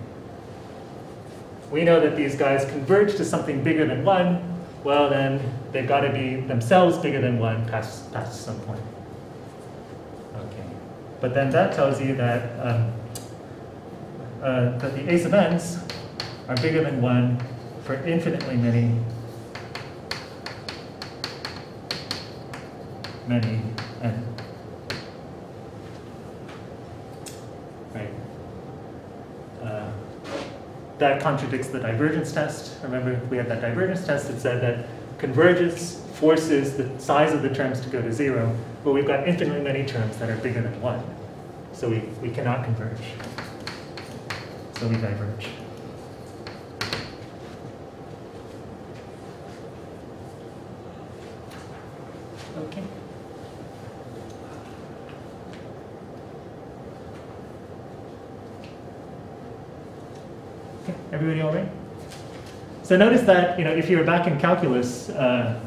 We know that these guys converge to something bigger than 1, well then they've got to be themselves bigger than 1 past, past some point. Okay. But then that tells you that, um, uh, that the a sub n's are bigger than 1 for infinitely many many n. Right. Uh, that contradicts the divergence test. Remember, we had that divergence test that said that convergence forces the size of the terms to go to zero, but we've got infinitely many terms that are bigger than one. So we, we cannot converge. So we diverge. Okay. Okay, everybody all right? So notice that, you know, if you were back in calculus uh,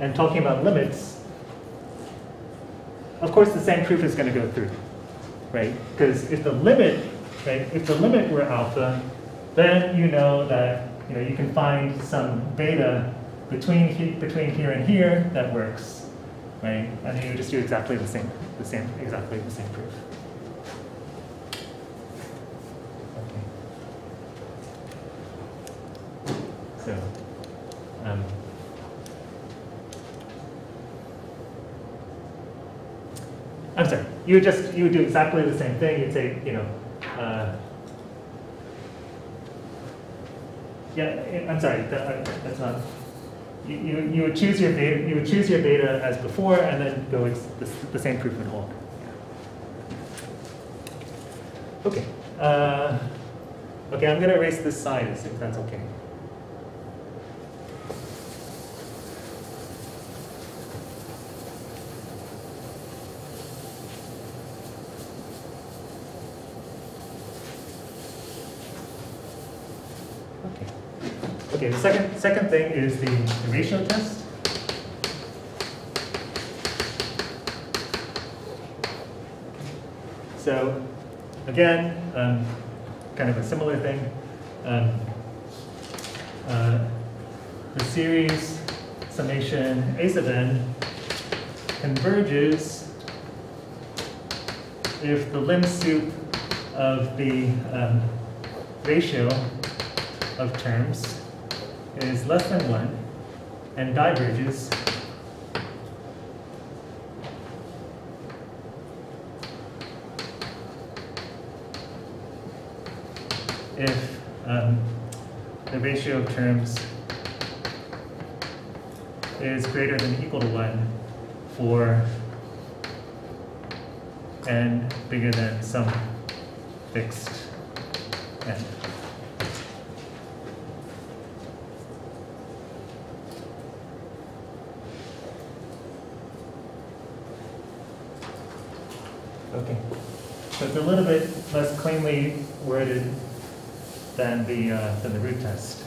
and talking about limits, of course the same proof is going to go through, right? Because if the limit, right, if the limit were alpha, then you know that, you know, you can find some beta between, he, between here and here that works, right? And you just do exactly the same, the same, exactly the same proof. So, um, I'm sorry, you would just, you would do exactly the same thing. You'd say, you know, uh, yeah, I'm sorry, that, uh, that's not, you, you, you would choose your beta, you would choose your beta as before and then go, ex- the, the same proof would hold. Okay, uh, okay, I'm gonna erase this side if that's. Okay. Okay, the second, thing is the, ratio test. So, again, um, kind of a similar thing. Um, uh, the series summation a sub n converges if the lim sup of the um, ratio of terms is less than 1 and diverges if um, the ratio of terms is greater than equal to 1 for n bigger than some fixed n. A little bit less cleanly worded than the, uh, than the root test.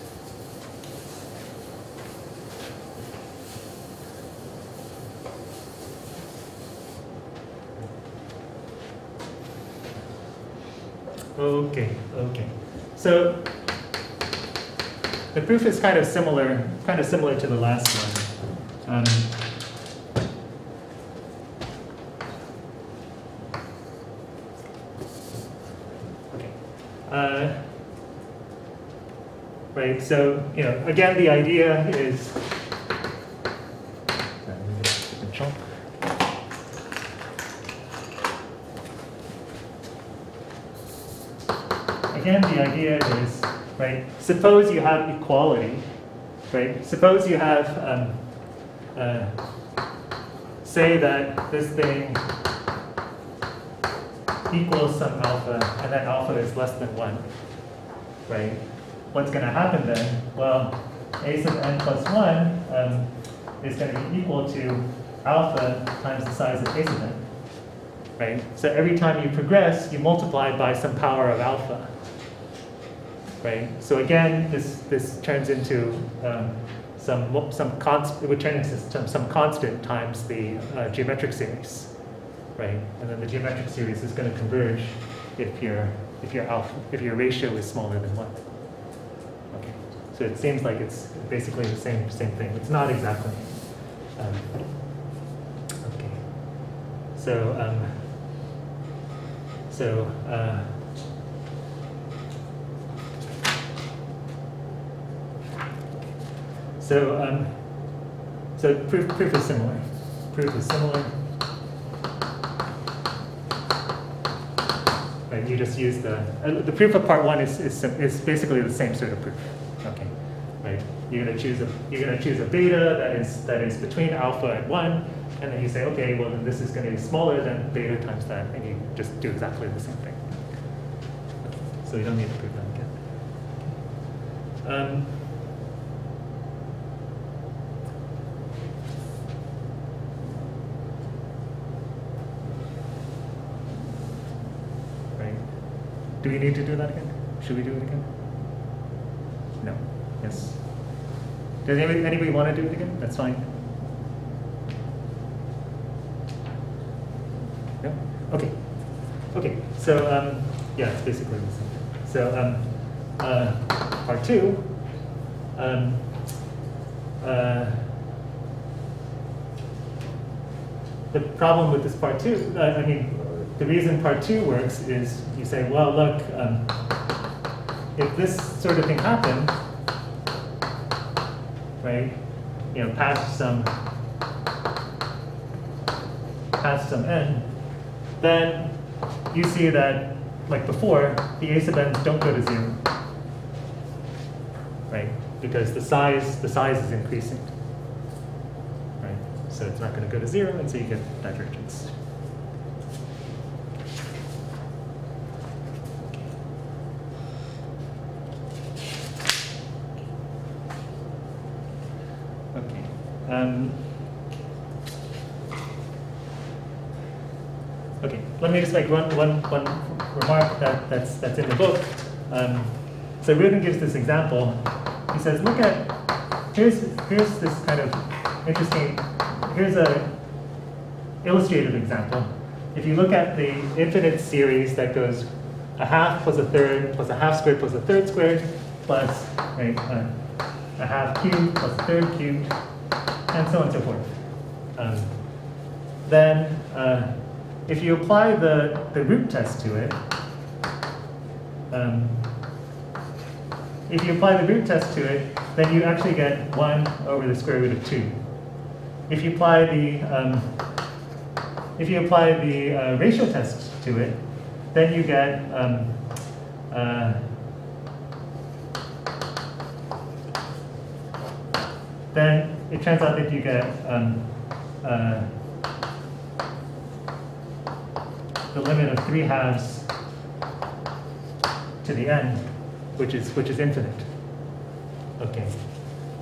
Okay, okay. So the proof is kind of similar, kind of similar to the last one. Um, So you know, again, the idea is. Again, the idea is, right, suppose you have equality, right? Suppose you have, um, uh, say that this thing equals some alpha, and that alpha is less than 1, right? what's going to happen then? Well, a sub n plus 1 um, is going to be equal to alpha times the size of a sub n. Right? So every time you progress, you multiply by some power of alpha. Right? So again, this, this turns into um, some, some const, it would turn into some, some constant times the uh, geometric series. Right? And then the geometric series is going to converge if your, if, your alpha, if your ratio is smaller than 1 so it seems like it's basically the same, same thing. It's not exactly. Um, okay, so, um, so, uh, So, um, so proof, proof is similar. Proof is similar. Right, you just use the, uh, the proof of part one is, is, is basically the same sort of proof. Right? You're gonna choose a, you're gonna choose a beta that is, that is between alpha and one, and then you say, okay, well then this is gonna be smaller than beta times that, and you just do exactly the same thing. So you don't need to prove that again. Um, Do we need to do that again? Should we do it again? No. Yes. Does anybody, anybody want to do it again? That's fine. No? Okay. Okay. So, um, yeah, it's basically the same. So, um, uh, part two. Um, uh, the problem with this part two, uh, I mean, the reason part two works is you say, well, look, um, if this sort of thing happened, right, you know, past some past some n, then you see that, like before, the a sub n's don't go to zero, right? Because the size the size is increasing, right? So it's not going to go to zero, and so you get divergence. Um, okay, let me just make one, one, one remark that, that's, that's in the book. Um, so Rudin gives this example. He says, look at, here's, here's this kind of interesting, here's a illustrative example. If you look at the infinite series that goes a half plus a third plus a half squared plus a third squared plus right, uh, a half cubed plus a third cubed and so on and so forth. Um, then, uh, if you apply the, the root test to it, um, if you apply the root test to it, then you actually get 1 over the square root of 2. If you apply the, um, if you apply the uh, ratio test to it, then you get um, uh, then it turns out that you get um, uh, the limit of 3 halves to the end, which is, which is infinite. Okay.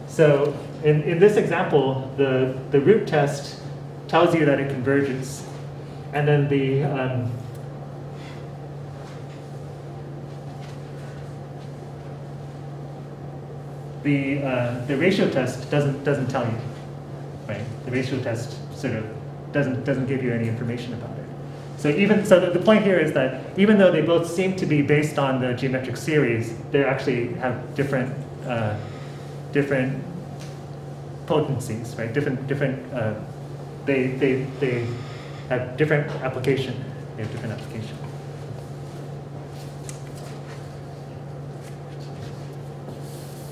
So in, in this example, the, the root test tells you that it converges. And then the, um, the, uh, the ratio test doesn't, doesn't tell you, right? The ratio test sort of doesn't, doesn't give you any information about it. So even, so the, point here is that even though they both seem to be based on the geometric series, they actually have different, uh, different potencies, right? Different, different, uh, they, they, they have different application. They have different application.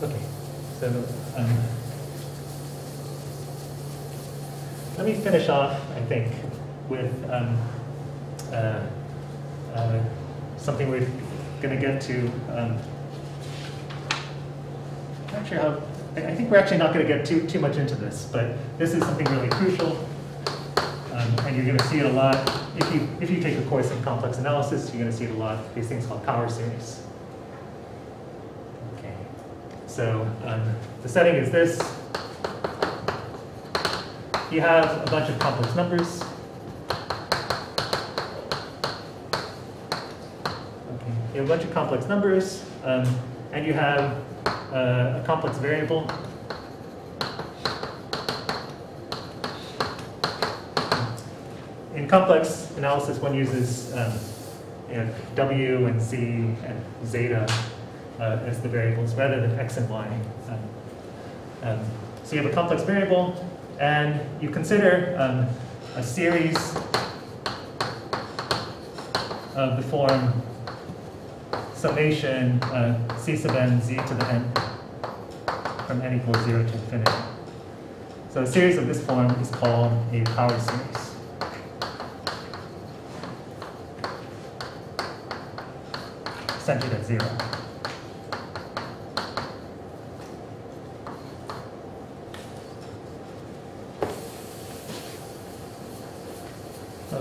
Okay, so um, let me finish off, I think, with um, uh, uh, something we're going to get to. Um, not sure how. I think we're actually not going to get too too much into this, but this is something really crucial, um, and you're going to see it a lot if you if you take a course in complex analysis. You're going to see it a lot. These things called power series. Okay, so um, the setting is this. You have a bunch of complex numbers. Okay, you have a bunch of complex numbers, um, and you have uh, a complex variable. In complex analysis, one uses um, you know, w and z and zeta uh, as the variables rather than x and y. Um, um, so you have a complex variable, and you consider um, a series of the form summation uh, c sub n z to the n from n equals 0 to infinity. So a series of this form is called a power series. Centered at 0.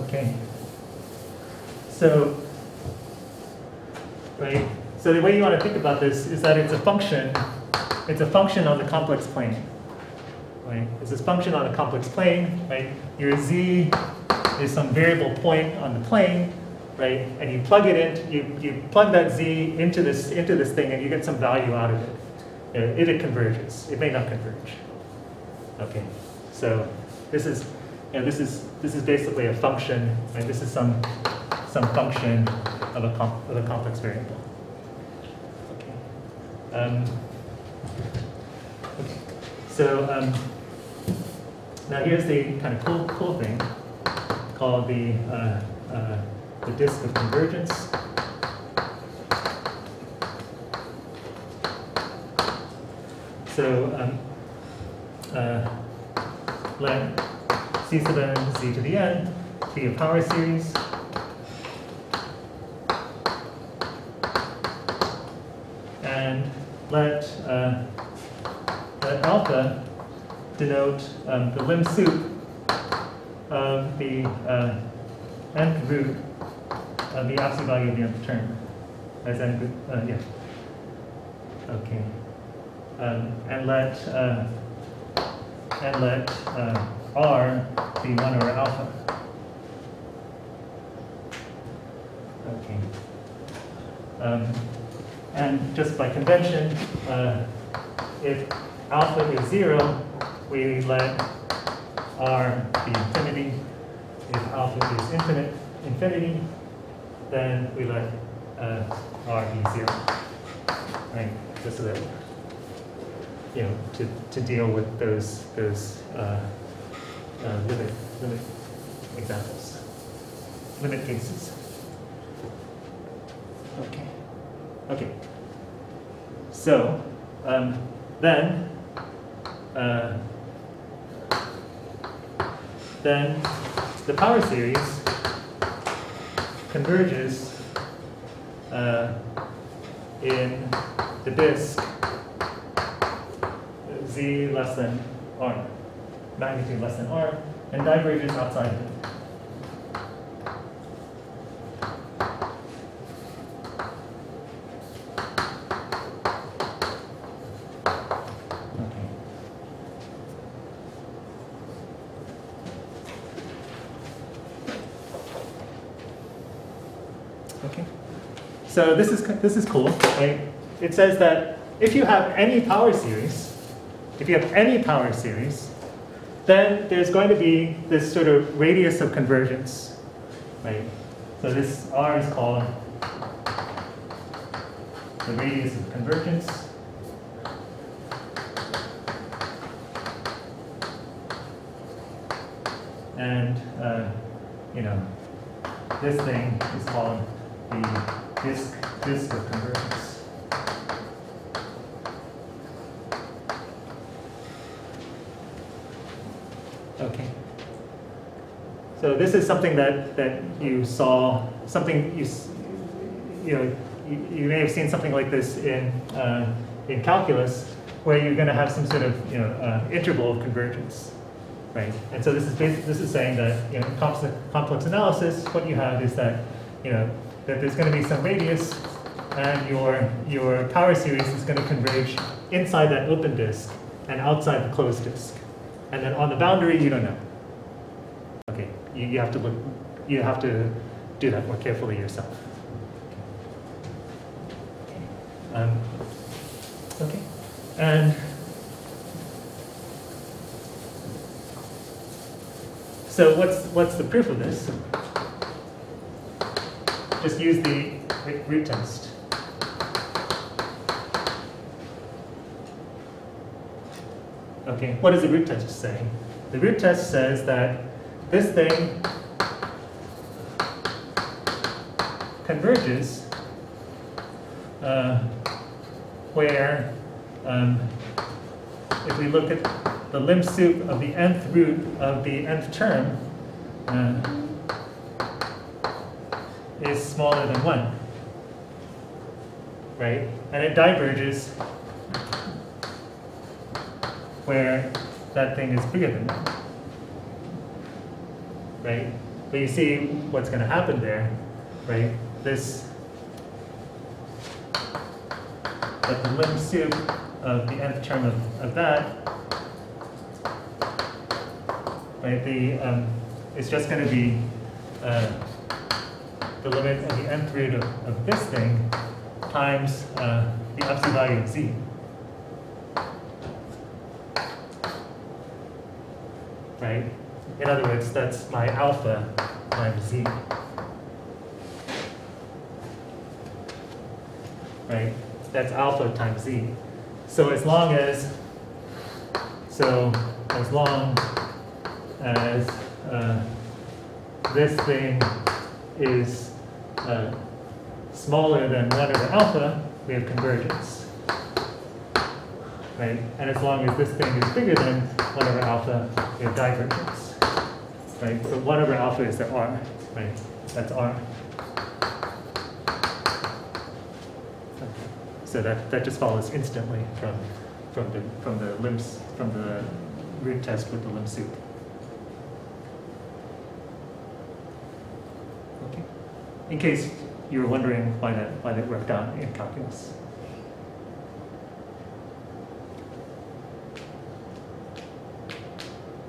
Okay. So? So the way you want to think about this is that it's a function, it's a function on the complex plane. Right? It's this function on a complex plane, right? Your z is some variable point on the plane, right? And you plug it in, you, you plug that z into this into this thing and you get some value out of it. If it converges. It may not converge. Okay. So this is you know, this is this is basically a function, right? This is some some function of a of a complex variable. Um, okay. So um, now here's the kind of cool cool thing called the uh, uh, the disk of convergence. So um, uh, let c sub n z to the n be a power series. And let, uh, let alpha denote um, the lim sup of the uh, nth root of the absolute value of the nth term as n, uh, yeah. Okay. Um, and let, uh, and let uh, R be 1 over alpha. Okay. Um, and just by convention, uh, if alpha is 0, we let R be infinity. If alpha is infinite, infinity, then we let uh, R be 0. Right? Just so that, you know, to, to deal with those, those uh, uh, limit, limit examples, limit cases. Okay. Okay. So um, then, uh, then the power series converges uh, in the disk z less than r magnitude less than r, and diverges outside of it. Okay. Okay. So this is this is cool, right? It says that if you have any power series, if you have any power series, then there's going to be this sort of radius of convergence, right? So this R is called the radius of convergence. And, uh, you know, this thing is called the disk, disk of convergence. Okay. So this is something that, that you saw, something you, you know, you, you may have seen something like this in, uh, in calculus, where you're going to have some sort of, you know, uh, interval of convergence, right? And so this is this is saying that, you know, in complex, complex analysis, what you have is that, you know, that there's going to be some radius, and your your power series is going to converge inside that open disk and outside the closed disk, and then on the boundary, you don't know. Okay, you, you have to look, you have to do that more carefully yourself. Um, okay, and so what's what's the proof of this? Just use the root test. Okay, what does the root test say? The root test says that this thing converges uh, where um, if we look at the lim sup of the nth root of the nth term uh, is smaller than 1, right? And it diverges where that thing is bigger than 1 right? But you see what's going to happen there, right? This, that the lim sup of the nth term of, of that, right? The um, it's just going to be uh, the limit of the nth root of, of this thing times uh, the absolute value of z. Right? In other words, that's my alpha times z. Right? That's alpha times z. So as long as, so as long as uh, this thing is smaller than 1 over alpha, we have convergence. Right? And as long as this thing is bigger than 1 over alpha, we have divergence right? So 1 over alpha is the r, right? That's r. So that, that just follows instantly from, from the, from the limbs, from the root test with the lim sup. Okay. In case you were wondering why that, why that worked out in calculus.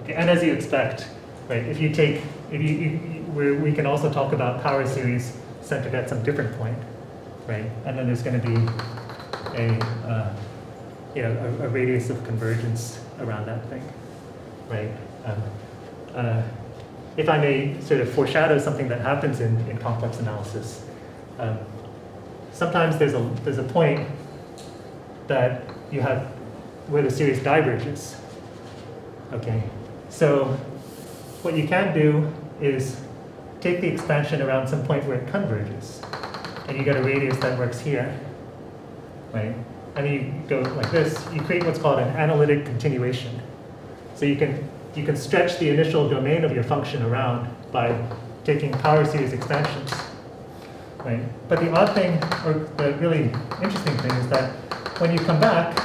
Okay, and as you expect, right, if you take, if you, you, we can also talk about power series centered at some different point, right? And then there's going to be a, uh, you know, a, a radius of convergence around that thing, right? Um, uh, if I may sort of foreshadow something that happens in, in complex analysis, um, sometimes there's a, there's a point that you have where the series diverges. Okay, so what you can do is take the expansion around some point where it converges, and you get a radius that works here, right? And you go like this, you create what's called an analytic continuation. So you can, you can stretch the initial domain of your function around by taking power series expansions, right? But the odd thing, or the really interesting thing is that when you come back,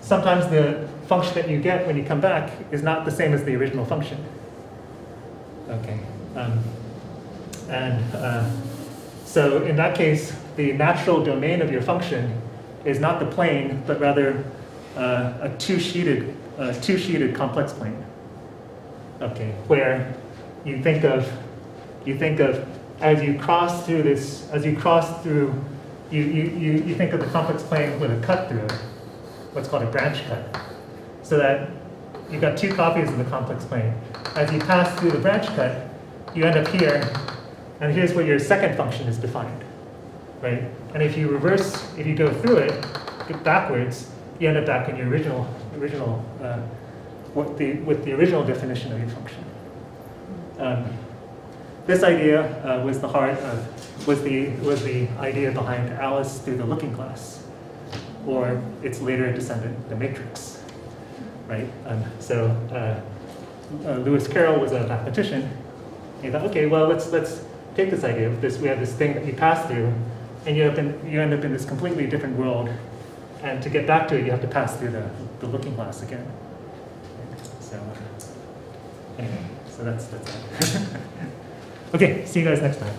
sometimes the function that you get when you come back is not the same as the original function. Okay. Um, and uh, so in that case, the natural domain of your function is not the plane, but rather a two-sheeted, uh, two-sheeted complex plane. Okay, where you think of, you think of as you cross through this, as you cross through you, you, you, you think of the complex plane with a cut through it, what's called a branch cut. So that you've got two copies of the complex plane. As you pass through the branch cut, you end up here, and here's where your second function is defined, right? And if you reverse, if you go through it, backwards, you end up back in your original, original, uh, what the, with the original definition of your function. Um, this idea uh, was the heart of, was the, was the idea behind Alice through the Looking Glass, or its later descendant, the Matrix, right? Um, so uh, uh, Lewis Carroll was a mathematician. He thought, okay, well, let's let's take this idea. of This we have this thing that you pass through, and you up in you end up in this completely different world. And to get back to it, you have to pass through the, the Looking Glass again. So anyway, so that's that's it. okay, see you guys next time.